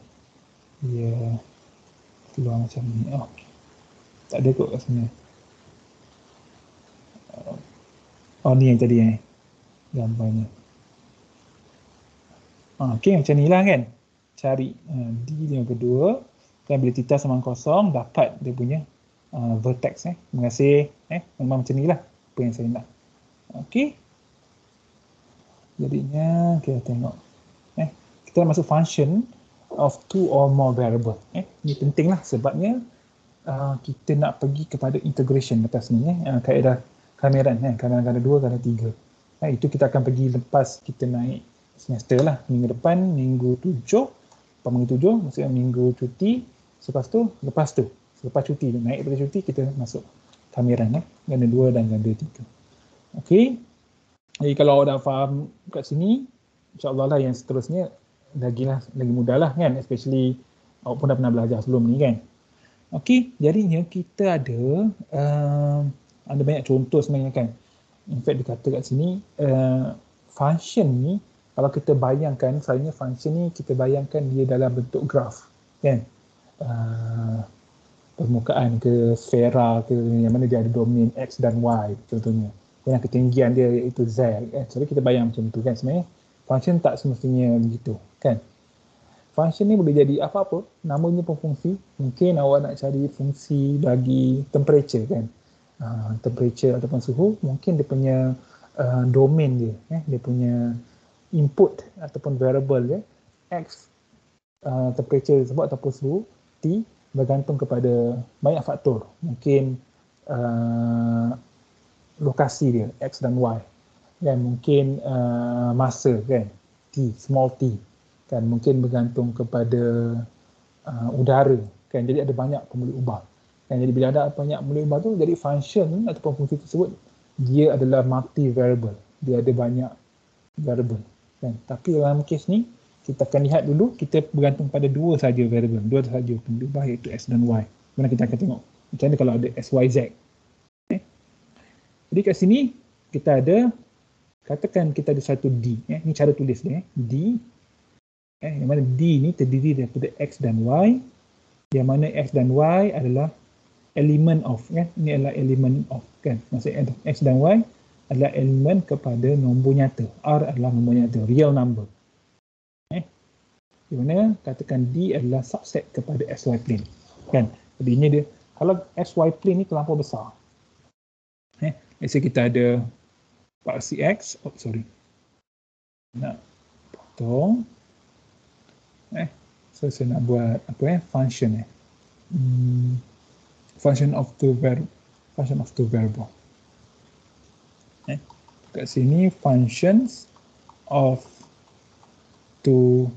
Ya. Yeah. Keluar macam ni. Oh. Tak ada kot kat sini. Oh, ni yang tadi eh. Gambarnya. Ah, okay, macam ni lah kan. Cari uh, D yang kedua. Dan bila tita sama kosong, dapat dia punya uh, vertex. Eh. Terima kasih. Eh. Memang macam ni lah. Apa yang saya nak. Okay jadinya kita tengok eh kita masuk function of two or more variable. Eh ini pentinglah sebabnya uh, kita nak pergi kepada integration lepas ni eh. Uh, kaedah kameran eh. Kameran kada dua kada tiga. Eh, itu kita akan pergi lepas kita naik semester lah. Minggu depan minggu tujuh lepas minggu tujuh maksudnya minggu cuti selepas tu lepas tu. Selepas cuti naik pada cuti kita masuk kameran eh. Ganda dua dan ganda tiga. Okay, jadi kalau awak dah faham kat sini, insyaAllah lah yang seterusnya lagi lah, lagi mudah lah kan. Especially awak pun dah pernah belajar sebelum ni kan. Okey, jadinya kita ada uh, ada banyak contoh sebenarnya kan. In fact dia kata kat sini, uh, function ni kalau kita bayangkan, selalunya function ni kita bayangkan dia dalam bentuk graf kan. Uh, permukaan ke sfera ke yang mana dia ada domain X dan Y contohnya yang ketinggian dia iaitu z kan jadi kita bayang macam tu kan sebenarnya function tak semestinya begitu kan? Function ni boleh jadi apa-apa. Namanya pun fungsi. Mungkin awak nak cari fungsi bagi temperature kan? Uh, temperature ataupun suhu mungkin dia punya uh, domain dia eh? Dia punya input ataupun variable dia x uh, temperature tersebut ataupun suhu T bergantung kepada banyak faktor. Mungkin uh, lokasi dia X dan Y. Kan mungkin uh, masa kan T, small t. Kan mungkin bergantung kepada uh, udara kan jadi ada banyak pemulih ubah. Kan jadi bila ada banyak pemulih ubah tu jadi function ataupun fungsi tersebut dia adalah multi variable. Dia ada banyak variable. Kan tapi dalam kes ni kita akan lihat dulu kita bergantung pada dua saja variable, dua saja pengubah iaitu x dan y. Mana kita akan tengok macam mana kalau ada x, y, z. Okay. Jadi kat sini kita ada katakan kita ada satu d. Eh. Ini cara tulis dia. Eh. D. Eh, yang mana d ni terdiri daripada x dan y. Yang mana x dan y adalah element of. Eh. Ini adalah element of. Kan? Maksudnya x dan y adalah elemen kepada nombor nyata. R adalah nombor nyata, real number di mana katakan D adalah subset kepada XY plane. Kan? Jadinya dia, kalau XY plane ni terlampau besar. Eh, let's say kita ada paksi X, oh sorry. Nak potong. Eh, so saya nak buat apa eh, function eh. Hmm, function of the verb, function of the variable. Eh, kat sini functions of two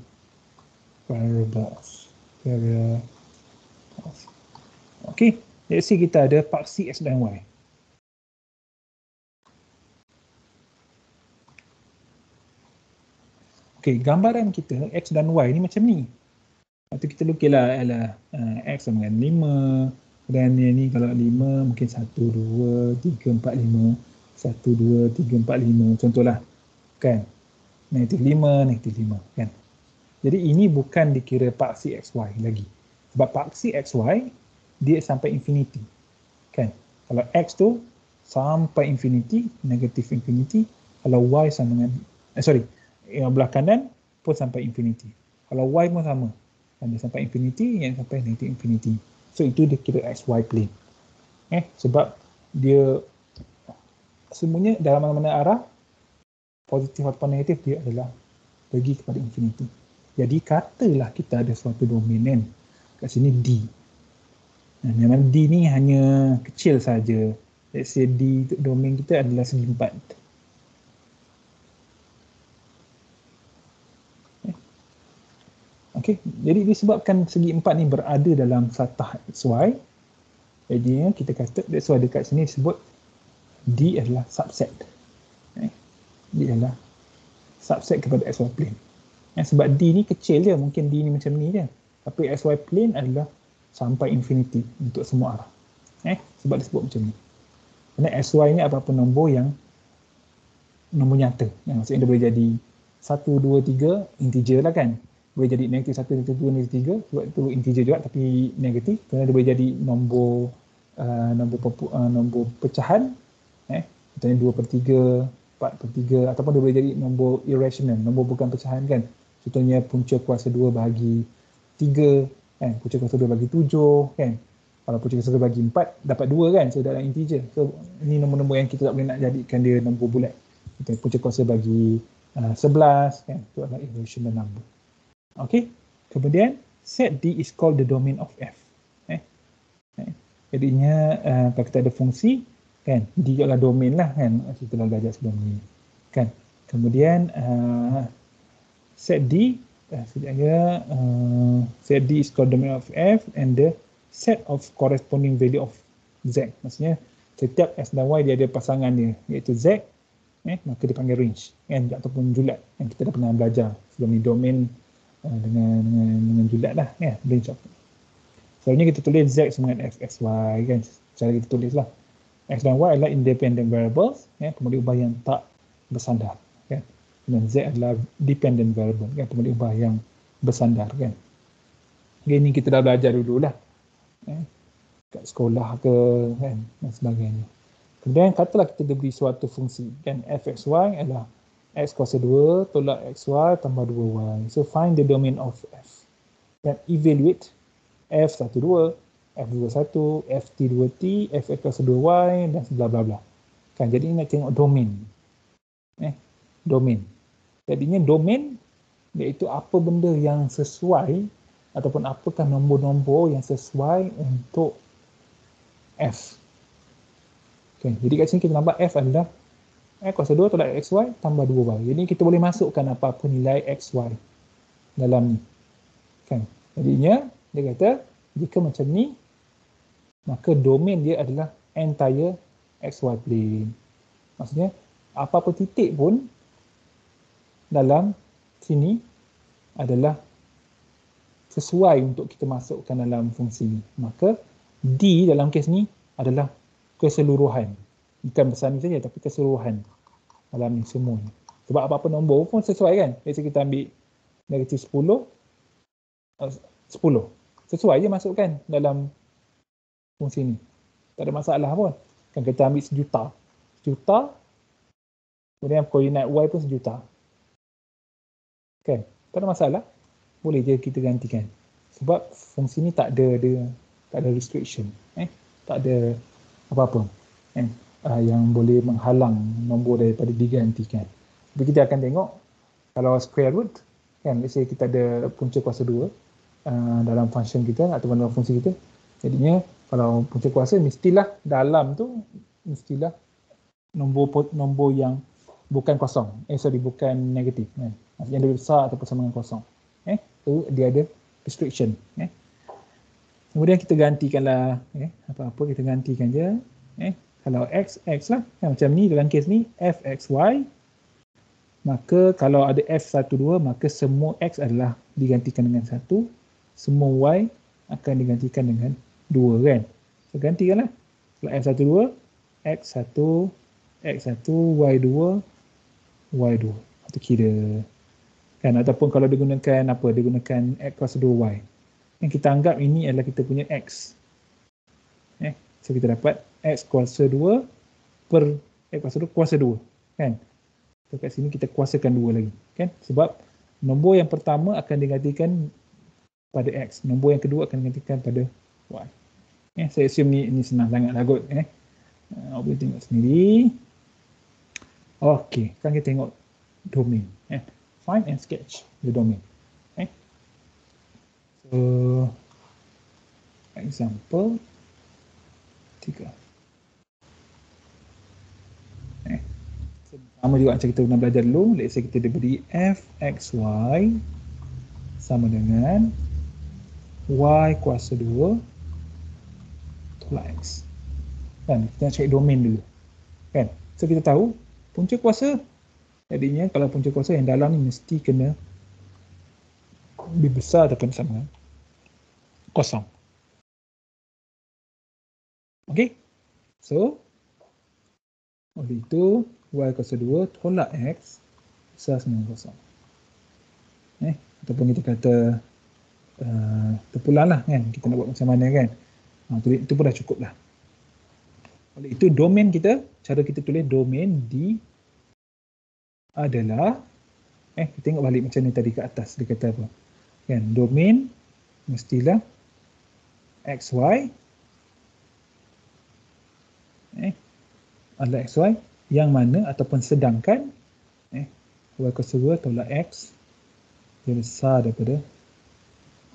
variables. Variables. Okay, let's see kita ada paksi X dan Y. Okay, gambaran kita X dan Y ni macam ni. Lepas kita lukislah ialah uh, X sama dengan 5. Dan yang ni kalau 5 mungkin 1, 2, 3, 4, 5. 1, 2, 3, 4, 5. Contohlah. Kan? Negatif 5, negatif 5. Kan? Jadi ini bukan dikira paksi XY lagi. Sebab paksi XY, dia sampai infinity. Kan? Kalau X tu sampai infinity, negatif infinity. Kalau Y sama dengan, eh, sorry, yang belah kanan pun sampai infinity. Kalau y pun sama. Yang dia sampai infinity, yang sampai negative infinity. So itu dia kira xy plane. Eh, sebab dia semuanya dalam mana-mana arah positif atau negatif dia adalah pergi kepada infinity. Jadi katalah kita ada suatu domain kan. Kat sini D. Nah, memang D ni hanya kecil saja. Let's say D domain kita adalah segi empat. Okey. Jadi disebabkan segi empat ni berada dalam satah XY. Jadi eh, kita kata that's why dekat sini sebut D adalah subset. Eh, D adalah subset kepada XY plane. Yang sebab D ni kecil je, mungkin D ni macam ni je. Tapi XY plane adalah sampai infinity untuk semua arah. Eh, sebab disebut macam ni. Kerana SY ni apa-apa nombor yang nombor nyata. Yang maksudnya dia boleh jadi 1, 2, 3 integer lah kan. Boleh jadi negatif 1, negatif 2, negatif 3. Sebab itu integer juga tapi negatif. Kerana dia boleh jadi nombor uh, nombor, uh, nombor pecahan. Eh, contohnya 2 per 3, 4 per 3 ataupun dia boleh jadi nombor irrational, nombor bukan pecahan kan. Contohnya punca kuasa 2 bahagi 3 kan, punca kuasa 2 bahagi 7 kan. Kalau punca kuasa 2 bahagi 4 dapat 2 kan, so dalam integer. So ini nombor-nombor yang kita tak boleh nak jadikan dia nombor bulat. Punca kuasa bagi uh, 11 kan, itu adalah irrational number. Okay, kemudian set D is called the domain of F. Eh? Eh? Jadinya uh, kalau kita ada fungsi kan, D adalah domain lah kan, kita telah belajar sebelum ni. Kan? Kemudian uh, set D uh, uh, set D is called domain of F and the set of corresponding value of Z maksudnya setiap S dan Y dia ada pasangan dia iaitu Z eh, maka dipanggil range kan, ataupun julat yang kita dah pernah belajar sebelum ni domain dengan, dengan, dengan julat lah ya, range of Selalunya kita tulis Z sama dengan F, X, Y kan cara kita tulis lah. X dan Y adalah independent variables ya, kemudian ubah yang tak bersandar dan Z adalah dependent variable kan pemilik ubah yang bersandar kan. Okay, ini kita dah belajar dulu lah eh, kat sekolah ke kan dan sebagainya. Kemudian katalah kita diberi suatu fungsi kan fxy adalah x kuasa 2 tolak xy tambah 2y so find the domain of f. Dan evaluate f12 f21 ft2t f kuasa 2y dan bla bla bla. Kan jadi nak tengok domain. Eh domain. Jadinya domain iaitu apa benda yang sesuai ataupun apakah nombor-nombor yang sesuai untuk F. Okay, jadi kat sini kita nampak F adalah Kuasa 2 tolak XY tambah 2Y. Jadi kita boleh masukkan apa-apa nilai XY dalam ni. Kan? Jadinya dia kata jika macam ni maka domain dia adalah entire XY plane. Maksudnya apa-apa titik pun dalam sini adalah sesuai untuk kita masukkan dalam fungsi ni. Maka D dalam kes ni adalah keseluruhan. Bukan besar ni saja tapi keseluruhan dalam ni semua ni. Sebab apa-apa nombor pun sesuai kan. Biasa kita ambil negatif 10, 10. Sesuai je masukkan dalam fungsi ni. Tak ada masalah pun. Kan kita ambil sejuta. Sejuta, kemudian koordinat Y pun sejuta. Kan? Tak ada masalah. Boleh je kita gantikan. Sebab fungsi ni tak ada, ada tak ada restriction. Eh? Tak ada apa-apa. Eh? Uh, yang boleh menghalang nombor daripada digantikan. Jadi kita akan tengok kalau square root kan let's say kita ada punca kuasa 2 uh, dalam function kita atau dalam fungsi kita. Jadinya kalau punca kuasa mestilah dalam tu mestilah nombor nombor yang bukan kosong. Eh sorry bukan negatif kan. Maksudnya lebih besar ataupun sama dengan kosong. Eh tu dia ada restriction eh. Kemudian kita gantikanlah eh apa-apa kita gantikan je eh kalau x, x lah. Ya, macam ni dalam kes ni, f, x, y. Maka kalau ada f, 1, 2, maka semua x adalah digantikan dengan 1. Semua y akan digantikan dengan 2 kan. So gantikanlah. Kalau f, 1, 2, x, 1, x, 1, y, 2, y, 2. Atau kira. Kan? Ataupun kalau digunakan apa? Digunakan x kuasa 2y. Yang kita anggap ini adalah kita punya x. So kita dapat X kuasa 2 per X kuasa 2 kuasa 2 kan so, kat sini kita kuasakan 2 lagi kan sebab nombor yang pertama akan digantikan pada X nombor yang kedua akan digantikan pada Y eh, saya assume ni, ni senang sangat lah kot eh. Uh, boleh tengok sendiri ok sekarang kita tengok domain eh. find and sketch the domain eh. so example tiga Sama juga macam kita pernah belajar dulu. Let's say kita diberi f, x, y sama dengan y kuasa 2 tolak x. Kan? Kita cek domain dulu. Kan? So kita tahu punca kuasa jadinya kalau punca kuasa yang dalam ni mesti kena lebih besar ataupun sama kosong. Okay? So, oleh itu, y kuasa 2 tolak x besar sama kosong. Eh, ataupun kita kata uh, terpulang lah kan, kita nak buat macam mana kan. Ha, itu, itu pun dah cukup lah. Oleh itu domain kita, cara kita tulis domain di adalah, eh kita tengok balik macam ni tadi ke atas, dia kata apa. Kan, domain mestilah xy eh, adalah xy yang mana ataupun sedangkan eh, y kuasa 2 tolak x dia besar daripada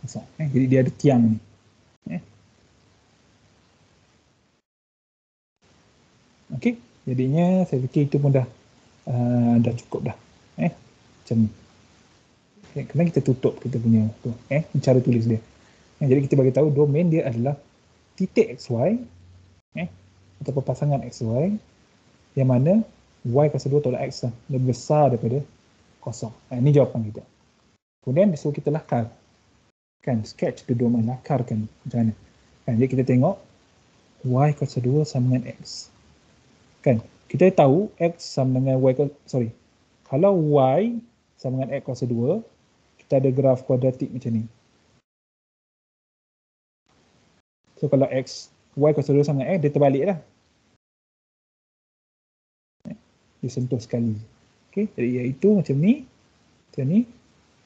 kosong. Eh, jadi dia ada tiang ni. Eh. Okey, jadinya saya fikir itu pun dah uh, dah cukup dah. Eh, macam ni. Okay, kena kita tutup kita punya tu, eh, cara tulis dia. Eh, jadi kita bagi tahu domain dia adalah titik xy eh, ataupun pasangan xy yang mana y kuasa 2 tolak x lah, lebih besar daripada kosong. Ha, ini jawapan kita. Kemudian disuruh kita lakar. Kan, sketch the domain, lakarkan macam mana. Kan, jadi kita tengok y kuasa 2 sama dengan x. Kan, kita tahu x sama dengan y kuasa, sorry. Kalau y sama dengan x kuasa 2, kita ada graf kuadratik macam ni. So kalau x, y kuasa 2 sama dengan x, dia terbalik lah disentuh sekali. Okey, jadi iaitu macam ni. Macam ni.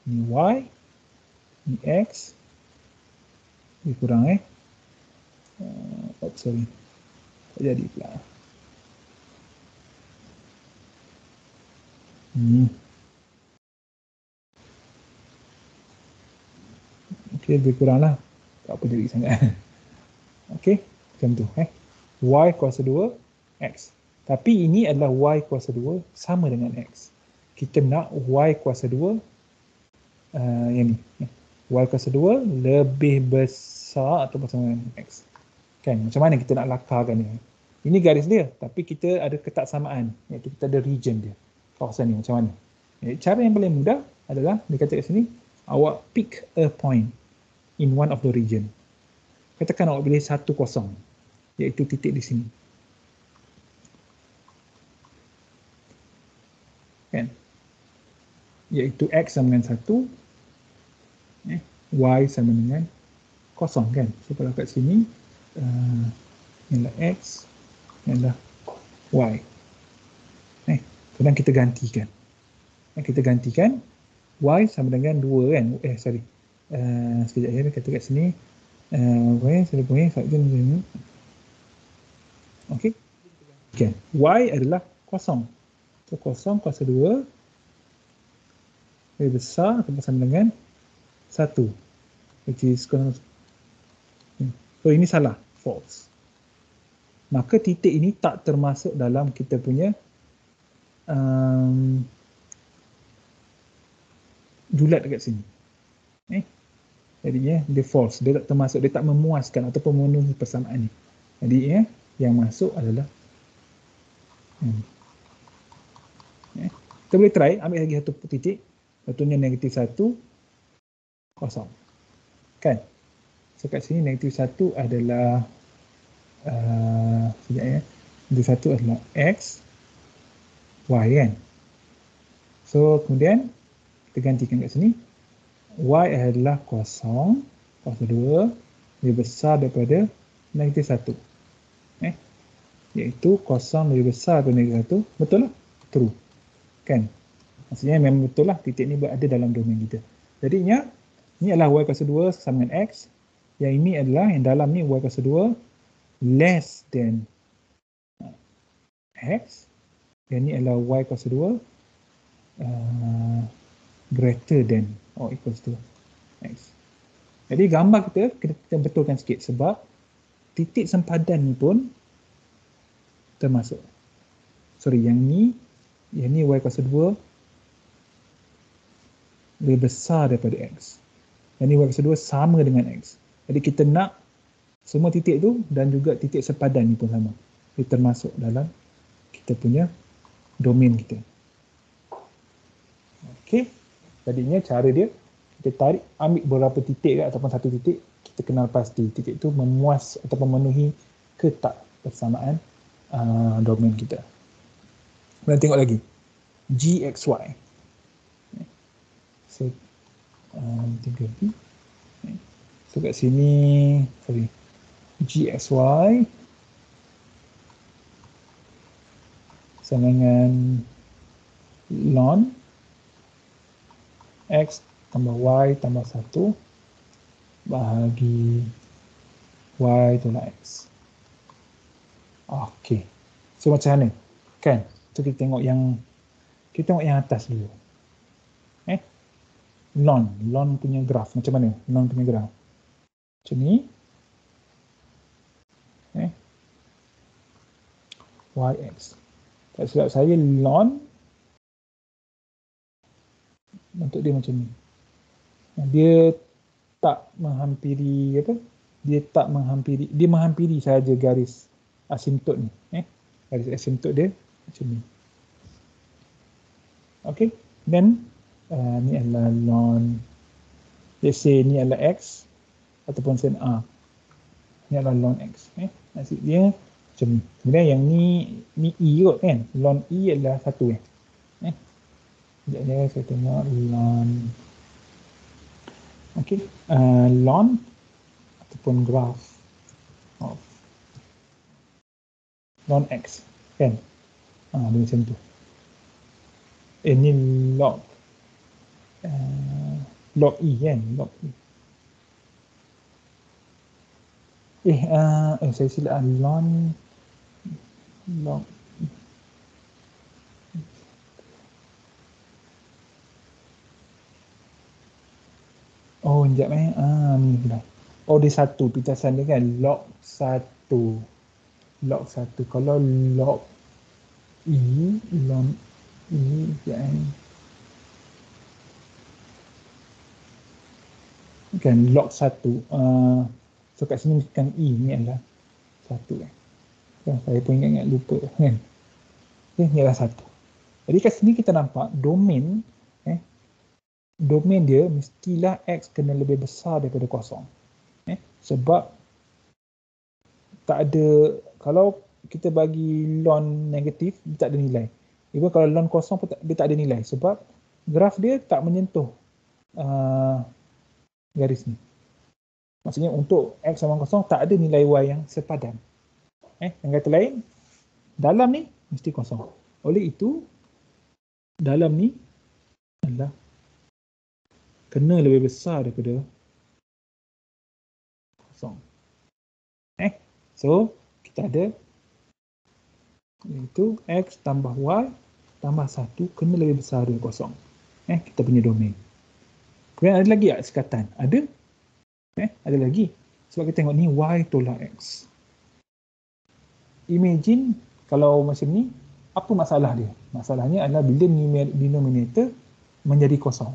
Ni Y. Ni X. Lebih kurang eh. Uh, oh, sorry. Tak jadi pula. Hmm. Okay, lebih kurang lah. Tak apa jadi sangat. [laughs] okay, macam tu. Eh. Y kuasa 2, X. Tapi ini adalah Y kuasa 2 sama dengan X. Kita nak Y kuasa 2 uh, yang ni. Y kuasa 2 lebih besar atau bersama dengan X. Kan? Macam mana kita nak lakarkan ni? Ini garis dia. Tapi kita ada ketaksamaan. Iaitu kita ada region dia. Kawasan ni macam mana? Cara yang paling mudah adalah dia kata kat sini awak pick a point in one of the region. Katakan awak pilih satu kosong iaitu titik di sini. Kan? Iaitu X sama dengan satu eh, Y sama dengan kosong kan. So kalau kat sini uh, ini adalah X ini adalah Y. Eh, kemudian kita gantikan. Eh, kita gantikan y sama dengan 2 kan eh sorry uh, sekejap ya kata kat sini uh, y sama dengan faktor ni okey okay. y adalah kosong so kosong kuasa 2 lebih besar atau sama dengan 1 which is so ini salah false maka titik ini tak termasuk dalam kita punya um, julat dekat sini. Eh? Jadi ya, dia false. Dia tak termasuk, dia tak memuaskan ataupun memenuhi persamaan ni. Jadi ya, yang masuk adalah hmm. eh? Kita boleh try, ambil lagi satu titik. Contohnya negatif satu, kosong. Kan? So kat sini negatif satu adalah uh, sekejap ya. Negatif satu adalah X, Y kan? So kemudian kita gantikan kat sini y adalah kosong kuasa 2 lebih besar daripada negatif 1 eh? iaitu kosong lebih besar daripada negatif 1 betul lah? true kan? Maksudnya memang betul lah titik ni berada dalam domain kita jadinya ni adalah y kuasa 2 sama dengan x yang ini adalah yang dalam ni y kuasa 2 less than x yang ni adalah y kuasa 2 uh, greater than or equals to x. Jadi gambar kita, kita, kita betulkan sikit sebab titik sempadan ni pun termasuk. Sorry, yang ni, yang ni y kuasa 2 lebih besar daripada x. Yang y kuasa 2 sama dengan x. Jadi kita nak semua titik tu dan juga titik sempadan ni pun sama. Dia termasuk dalam kita punya domain kita. Okay. Jadinya cara dia kita tarik ambil beberapa titik ataupun satu titik kita kenal pasti titik itu memuas atau memenuhi ke tak persamaan uh, domain kita. Kemudian tengok lagi GXY. So um, 3B. So kat sini sorry GXY sama dengan ln X tambah Y tambah 1 bahagi Y tolak X. Okey. So macam mana? Kan? So kita tengok yang kita tengok yang atas dulu. Lon. Lon punya graf. Macam mana? Lon punya graf. Macam ni. Eh? YX. Tak silap saya, lon bentuk dia macam ni. Dia tak menghampiri apa? Dia tak menghampiri, dia menghampiri saja garis asintot ni, eh. Garis asintot dia macam ni. Okay, then uh, ni adalah ln let's say ni adalah x ataupun sen a. Ni adalah ln x, eh. Maksud dia macam ni. Kemudian yang ni ni e kot kan. Ln e adalah satu eh. Sekejap ya, saya tengok lon. Okey, uh, lon ataupun graph of lon x kan? Ah, uh, macam tu. Eh, ini log uh, log e kan? Log e. Eh, uh, eh saya silap lon log Oh, sekejap eh. Ah, ni pula. Oh, dia satu. Pitasan dia kan. Log satu. Log satu. Kalau log E, log E, sekejap eh. Kan, log satu. Uh, so, kat sini kan E ni adalah satu eh. Kan, saya pun ingat-ingat lupa kan. Okay, ni adalah satu. Jadi kat sini kita nampak domain eh, domain dia mestilah X kena lebih besar daripada kosong. Eh, sebab tak ada, kalau kita bagi lon negatif, dia tak ada nilai. Even kalau lon kosong pun tak, dia tak ada nilai sebab graf dia tak menyentuh uh, garis ni. Maksudnya untuk X sama kosong tak ada nilai Y yang sepadan. Eh, yang kata lain, dalam ni mesti kosong. Oleh itu, dalam ni adalah kena lebih besar daripada kosong. Eh, so kita ada itu x tambah y tambah satu kena lebih besar dari kosong. Eh, kita punya domain. Kemudian ada lagi tak sekatan? Ada. Eh, ada lagi. Sebab kita tengok ni y tolak x. Imagine kalau macam ni, apa masalah dia? Masalahnya adalah bila denominator menjadi kosong.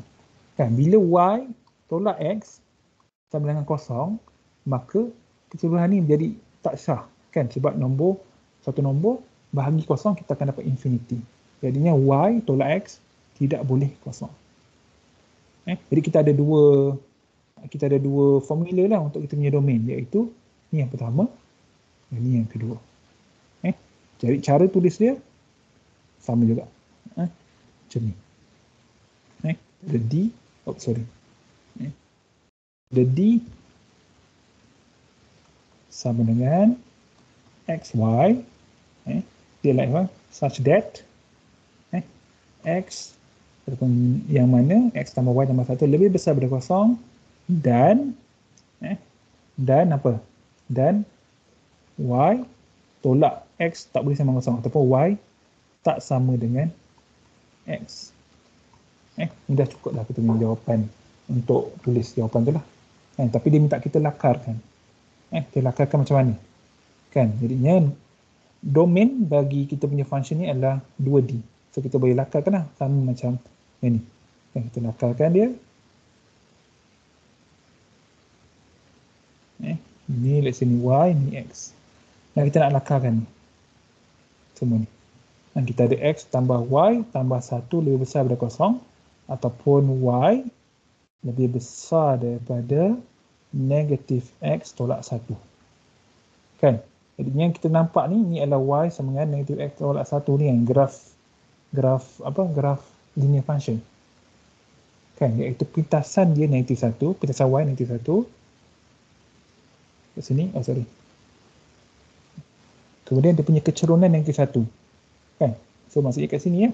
Kan? Bila y tolak x sama dengan kosong, maka keseluruhan ni menjadi tak sah. Kan? Sebab nombor, satu nombor bahagi kosong kita akan dapat infinity. Jadinya y tolak x tidak boleh kosong. Eh? Jadi kita ada dua kita ada dua formula lah untuk kita punya domain iaitu ni yang pertama dan ni yang kedua. Eh? Jadi cara tulis dia sama juga. Eh? Macam ni. Eh? The D, oh sorry. Eh? The D sama dengan XY. Eh? Dia apa? Such that eh? X ataupun yang mana X tambah Y tambah 1 lebih besar daripada kosong dan eh? dan apa? Dan Y tolak X tak boleh sama kosong ataupun Y tak sama dengan X. Eh, ini dah cukup dah kita punya jawapan untuk tulis jawapan tu lah. Eh, tapi dia minta kita lakarkan. Eh, kita lakarkan macam mana? Kan, jadinya domain bagi kita punya function ni adalah 2D. So, kita boleh lakarkan lah sama macam ini. Eh, kita lakarkan dia. Eh, ni let's say ni Y, ni X. Dan kita nak lakarkan ni. Semua ni dan kita ada x tambah y tambah 1 lebih besar daripada kosong ataupun y lebih besar daripada negatif x tolak 1. Kan? Jadi yang kita nampak ni ni adalah y sama dengan negatif x tolak 1 ni yang graf graf apa graf linear function. Kan? Iaitu pintasan dia negatif 1, pintasan y negatif 1. Kat sini, oh sorry. Kemudian dia punya kecerunan negatif 1. Kan? So maksudnya kat sini ya.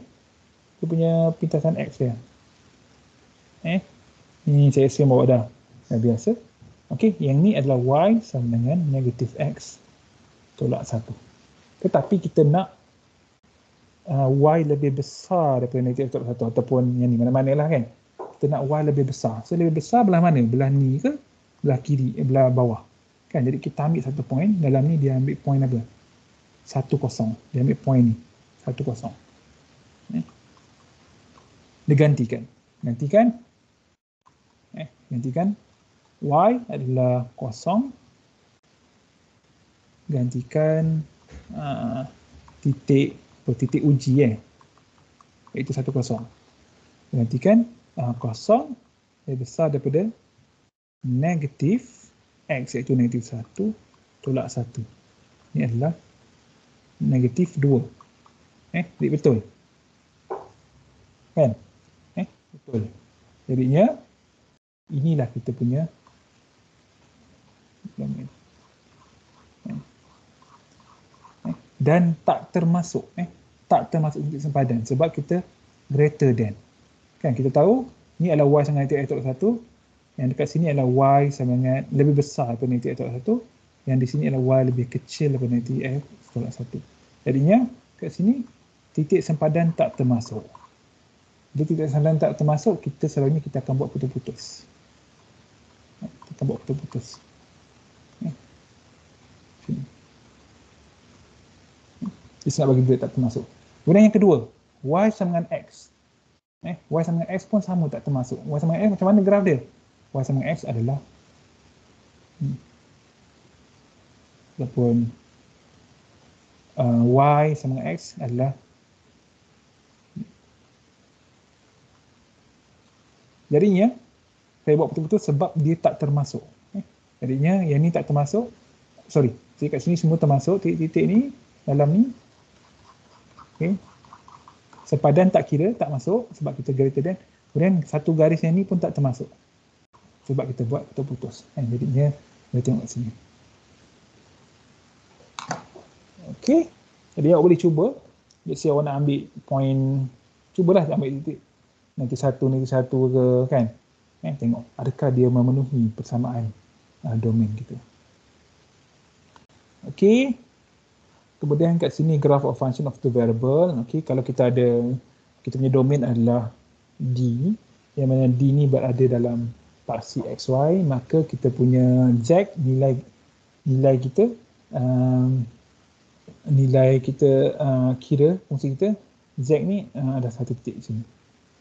Dia punya pintasan X dia. Eh? Ni saya assume bawa dah. Dah biasa. Okey, yang ni adalah Y sama dengan negatif X tolak 1. Tetapi kita nak uh, Y lebih besar daripada negatif tolak 1 ataupun yang ni mana-mana lah kan. Kita nak Y lebih besar. So lebih besar belah mana? Belah ni ke? Belah kiri, eh, belah bawah. Kan? Jadi kita ambil satu point. Dalam ni dia ambil point apa? Satu kosong. Dia ambil point ni satu kosong. Eh. Digantikan. Gantikan. Eh, gantikan. Y adalah kosong. Gantikan uh, titik atau titik uji eh. Iaitu satu kosong. Gantikan uh, kosong lebih besar daripada negatif X iaitu negatif satu tolak satu. Ini adalah negatif dua. Eh, jadi betul. Kan? Eh, betul. Jadinya inilah kita punya eh, dan tak termasuk eh tak termasuk untuk sempadan sebab kita greater than. Kan kita tahu ni adalah y sama dengan negatif x 1 yang dekat sini adalah y sama dengan lebih besar daripada negatif x 1 yang di sini adalah y lebih kecil daripada negatif x 1. Jadinya kat sini titik sempadan tak termasuk. Bila titik sempadan tak termasuk, kita selalunya kita akan buat putus-putus. akan buat putus-putus. Eh. Dia nak bagi duit tak termasuk. Kemudian yang kedua, Y sama dengan X. Eh, Y sama dengan X pun sama tak termasuk. Y sama dengan X macam mana graf dia? Y sama dengan X adalah hmm, ataupun uh, Y sama dengan X adalah Jadinya, saya buat betul-betul sebab dia tak termasuk. Eh, jadinya, yang ni tak termasuk. Sorry, jadi kat sini semua termasuk. Titik-titik ni, dalam ni. Okay. Sepadan tak kira, tak masuk sebab kita greater than. Kemudian satu garis yang ni pun tak termasuk. Sebab kita buat putus-putus. Eh, jadinya, kita tengok sini. Okay. Jadi awak boleh cuba. Let's say awak nak ambil point, cubalah ambil titik nanti satu nanti satu ke kan eh, tengok adakah dia memenuhi persamaan uh, domain kita okey kemudian kat sini graph of function of the variable okey kalau kita ada kita punya domain adalah d yang mana d ni berada dalam parsi xy maka kita punya z nilai nilai kita um, nilai kita uh, kira fungsi kita z ni uh, ada satu titik sini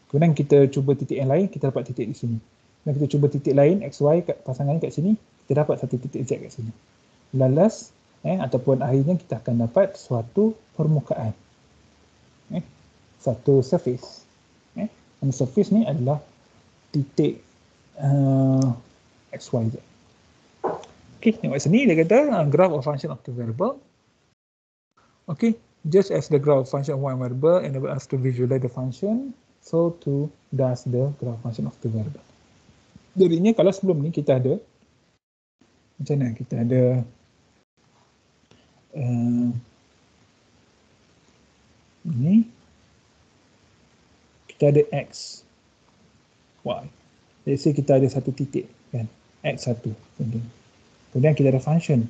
Kemudian kita cuba titik yang lain, kita dapat titik di sini. Dan kita cuba titik lain, X, Y kat pasangan kat sini, kita dapat satu titik Z kat sini. Lalas, eh, ataupun akhirnya kita akan dapat suatu permukaan. Eh, satu surface. Eh, dan surface ni adalah titik uh, X, Y, Z. Okay, tengok sini dia kata uh, graph of function of the variable. Okay, just as the graph of function of one variable enable us to visualize the function, So to does the graph function of the variable. Jadinya kalau sebelum ni kita ada macam mana kita ada uh, ini kita ada x y. Let's say kita ada satu titik kan? X1 kemudian kita ada function.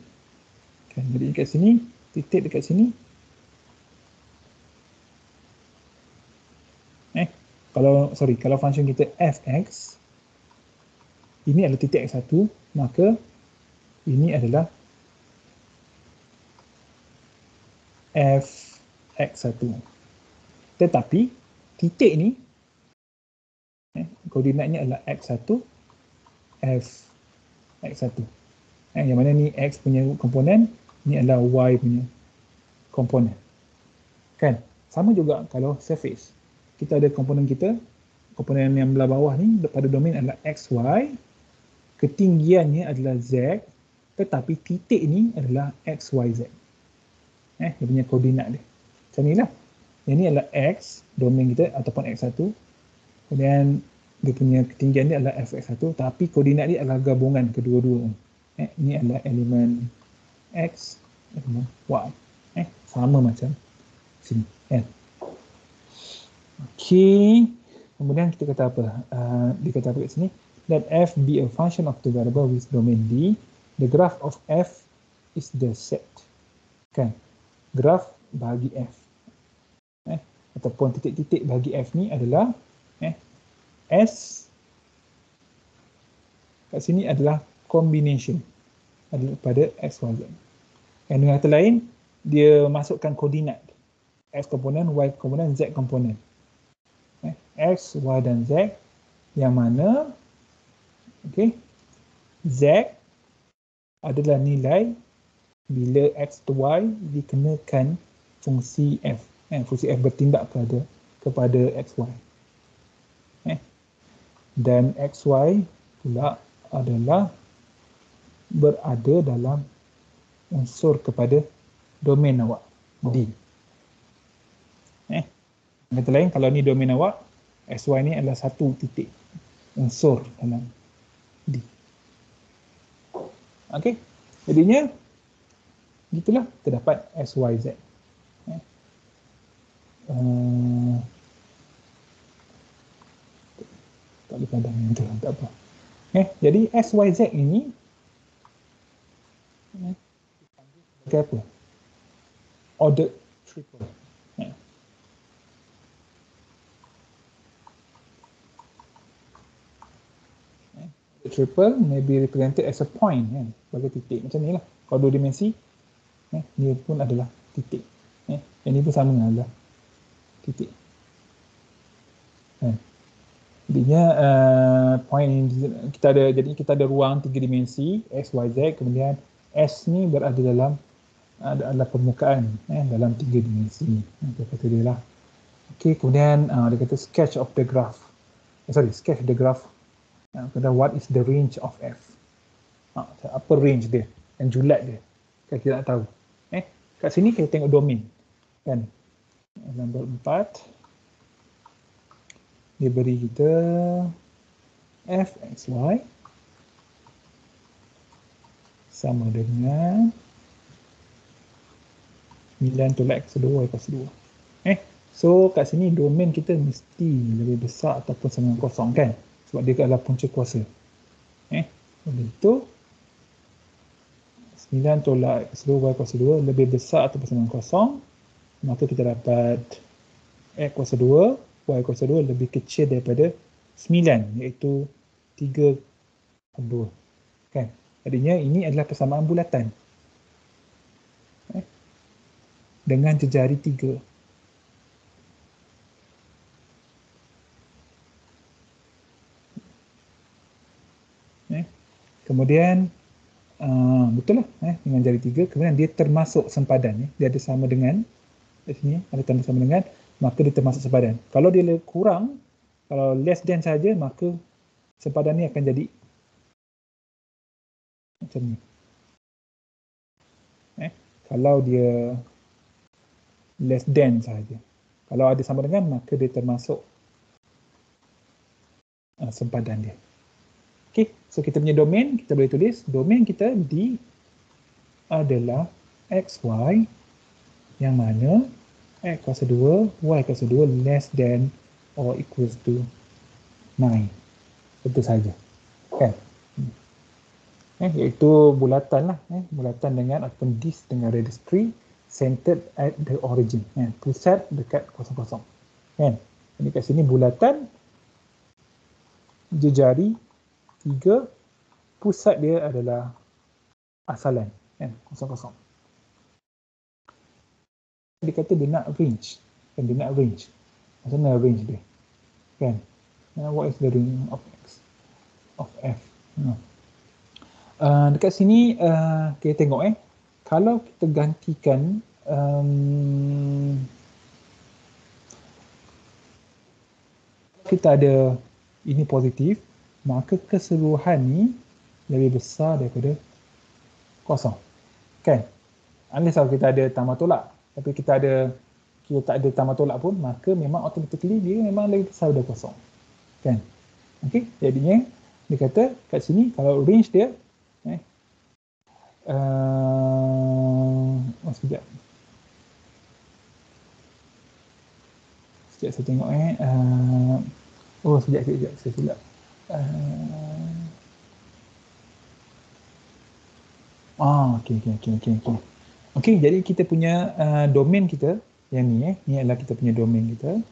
Kan? Jadi dekat sini titik dekat sini. Kalau sorry kalau function kita fx ini adalah titik x1 maka ini adalah fx1 tetapi titik ni eh, koordinatnya adalah x1 f x1 eh, yang mana ni x punya komponen ni adalah y punya komponen. Kan? Sama juga kalau surface. Kita ada komponen kita, komponen yang belah bawah ni pada domain adalah x, y, ketinggiannya adalah z, tetapi titik ni adalah x, y, z. Eh, dia punya koordinat dia. Macam ni lah. Yang ni adalah x, domain kita ataupun x1. Kemudian dia punya ketinggian dia adalah fx1, tapi koordinat dia adalah gabungan kedua-dua. Eh, ini adalah elemen x, elemen y. Eh, sama macam sini. Eh. Okay. Kemudian kita kata apa? Uh, dia kata apa kat sini? Let f be a function of the variable with domain d. The graph of f is the set. Kan? Graph bagi f. Eh? Ataupun titik-titik bagi f ni adalah eh? s kat sini adalah combination pada x, y, z. Yang dengan kata lain, dia masukkan koordinat. X komponen, Y komponen, Z komponen. X, Y dan Z yang mana okay, Z adalah nilai bila X atau Y dikenakan fungsi F. Eh, fungsi F bertindak kepada kepada XY. Eh. Dan XY pula adalah berada dalam unsur kepada domain awak D. Eh. Kata lain, kalau ni domain awak, SY ni adalah satu titik unsur dalam D. Okey. Jadinya gitulah terdapat SYZ. Eh. Uh, tak boleh padam yang tu, tak apa. Eh, jadi SYZ ini eh, sebagai apa? Ordered triple. triple may be represented as a point kan sebagai titik macam ni lah kalau dua dimensi eh, ni pun adalah titik eh, yang ni pun sama adalah titik eh. Jadinya uh, point kita ada jadi kita ada ruang tiga dimensi x y z kemudian s ni berada dalam ada adalah permukaan eh, dalam tiga dimensi. Kita kata dia lah. Okay, kemudian uh, dia kata sketch of the graph. Eh, sorry, sketch the graph. Uh, kata what is the range of f? Uh, apa range dia? Dan julat dia? Kan kita nak tahu. Kat sini kita tengok domain. Kan? Nombor empat dia beri kita f x y sama dengan 9 tolak x 2 y plus 2 eh so kat sini domain kita mesti lebih besar ataupun sama dengan kosong kan sebab dia adalah punca kuasa eh oleh itu 9 tolak x 2 y plus 2 lebih besar ataupun sama kosong. Maka kita dapat x kuasa 2 y kuasa 2 lebih kecil daripada 9 iaitu 3 2 kan? Artinya ini adalah persamaan bulatan. Eh? dengan jejari 3 eh? kemudian uh, betul lah eh? dengan jari 3 kemudian dia termasuk sempadan eh? dia ada sama dengan di sini ada tanda sama dengan maka dia termasuk sepadan. Kalau dia kurang, kalau less than saja, maka sepadan ni akan jadi macam ni. Eh, kalau dia less than saja. Kalau ada sama dengan, maka dia termasuk uh, sempadan dia. Okay, so kita punya domain, kita boleh tulis domain kita D adalah XY yang mana x kuasa 2, y kuasa 2 less than or equals to 9. Itu saja. Kan? Eh, iaitu bulatan lah. Eh, bulatan dengan ataupun disk dengan radius 3 centered at the origin. Eh, pusat dekat kosong-kosong. Kan? Ini kat sini bulatan jejari 3 pusat dia adalah asalan. Kan? Kosong-kosong. Dia kata dia nak range kan? Dia nak range. Macam mana range dia? Kan? Uh, what is the range of x? Of f? Uh. Uh, dekat sini uh, kita tengok eh. Kalau kita gantikan um, kita ada ini positif maka keseluruhan ni lebih besar daripada kosong. Kan? Unless kalau kita ada tambah tolak tapi kita ada kita tak ada tambah tolak pun maka memang automatically dia memang lagi besar dari kosong. Kan? Okey jadinya dia kata kat sini kalau range dia eh uh, oh, sekejap. Sekejap saya tengok eh uh, oh sekejap sekejap silap uh, Ah, okey okey okey okey okey. Okey, jadi kita punya uh, domain kita yang ni eh, ni adalah kita punya domain kita.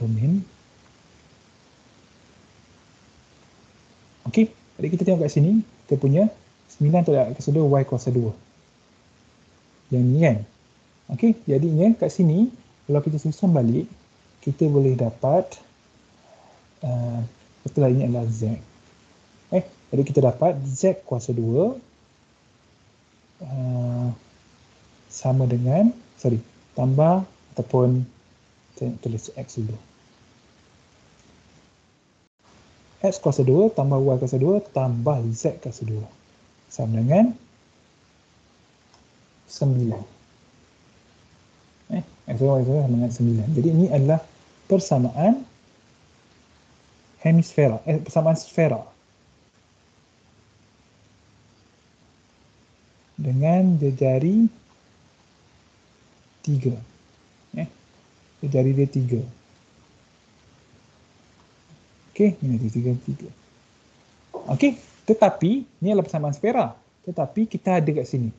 Domain. Okey, jadi kita tengok kat sini, kita punya 9 tolak kuasa 2 y kuasa 2. Yang ni kan. Okey, jadinya kat sini kalau kita susun balik, kita boleh dapat uh, lah ini adalah z. Eh, jadi kita dapat z kuasa 2 uh, sama dengan sorry tambah ataupun tulis x dulu. X kuasa 2 tambah y kuasa 2 tambah z kuasa 2 sama dengan 9 eh x y sama dengan 9 jadi ini adalah persamaan hemisfera eh persamaan sfera dengan jejari tiga. Eh, jari dia tiga. Okey, ini dia tiga, tiga. Okey, tetapi, ni adalah persamaan sfera. Tetapi kita ada kat sini.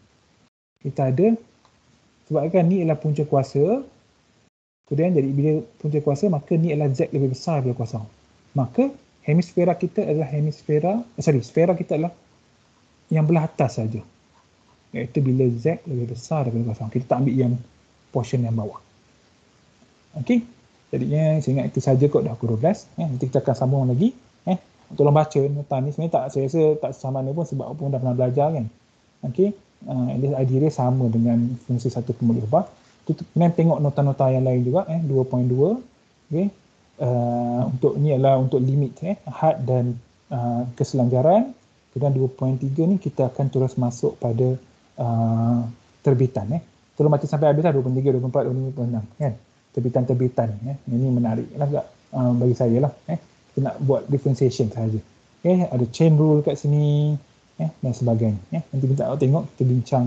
Kita ada, sebabkan ni adalah punca kuasa, kemudian jadi bila punca kuasa, maka ni adalah Z lebih besar daripada kuasa. Maka, hemisfera kita adalah hemisfera, eh, sorry, sfera kita adalah yang belah atas saja. Iaitu bila Z lebih besar daripada kosong. Kita tak ambil yang portion yang bawah. Okey. Jadinya saya ingat itu saja kot dah pukul 12. Eh, nanti kita akan sambung lagi. Eh, tolong baca nota ni. Sebenarnya tak, saya rasa tak sama ni pun sebab pun dah pernah belajar kan. Okey. Uh, idea dia sama dengan fungsi satu kembali ubah. Kemudian tengok nota-nota yang lain juga. Eh, 2.2. Okey. Uh, untuk ni adalah untuk limit eh, had dan uh, keselanggaran. Kemudian 2.3 ni kita akan terus masuk pada uh, terbitan. Eh. Tolong baca sampai habis lah 23, 24, 25, 26 kan terbitan-terbitan. Eh. Ini menarik lah uh, bagi saya lah. Eh. Kita nak buat differentiation sahaja. Okay. Ada chain rule kat sini eh, dan sebagainya. Eh. Nanti kita tengok, kita bincang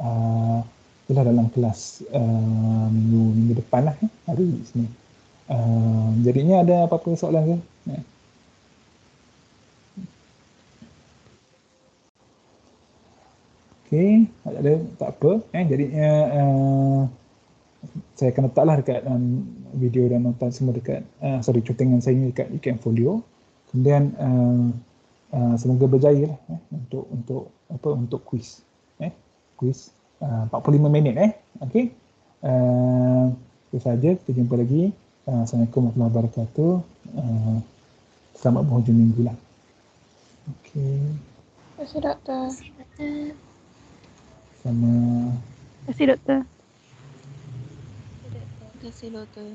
uh, dalam kelas uh, minggu, minggu depan lah. Eh. Hari sini. Uh, jadinya ada apa-apa soalan ke? Eh. Okay, tak ada, tak apa. Eh, jadinya uh, saya akan letaklah dekat um, video dan nota semua dekat uh, sorry cutingan saya ni dekat UKM Folio kemudian uh, uh, semoga berjaya lah eh, untuk untuk apa untuk quiz eh quiz uh, 45 minit eh okey uh, itu saja kita jumpa lagi Assalamualaikum warahmatullahi wabarakatuh. Uh, selamat berhujung minggu lah. Okey. Terima kasih doktor. Sama. Terima kasih doktor. Kasih doktor.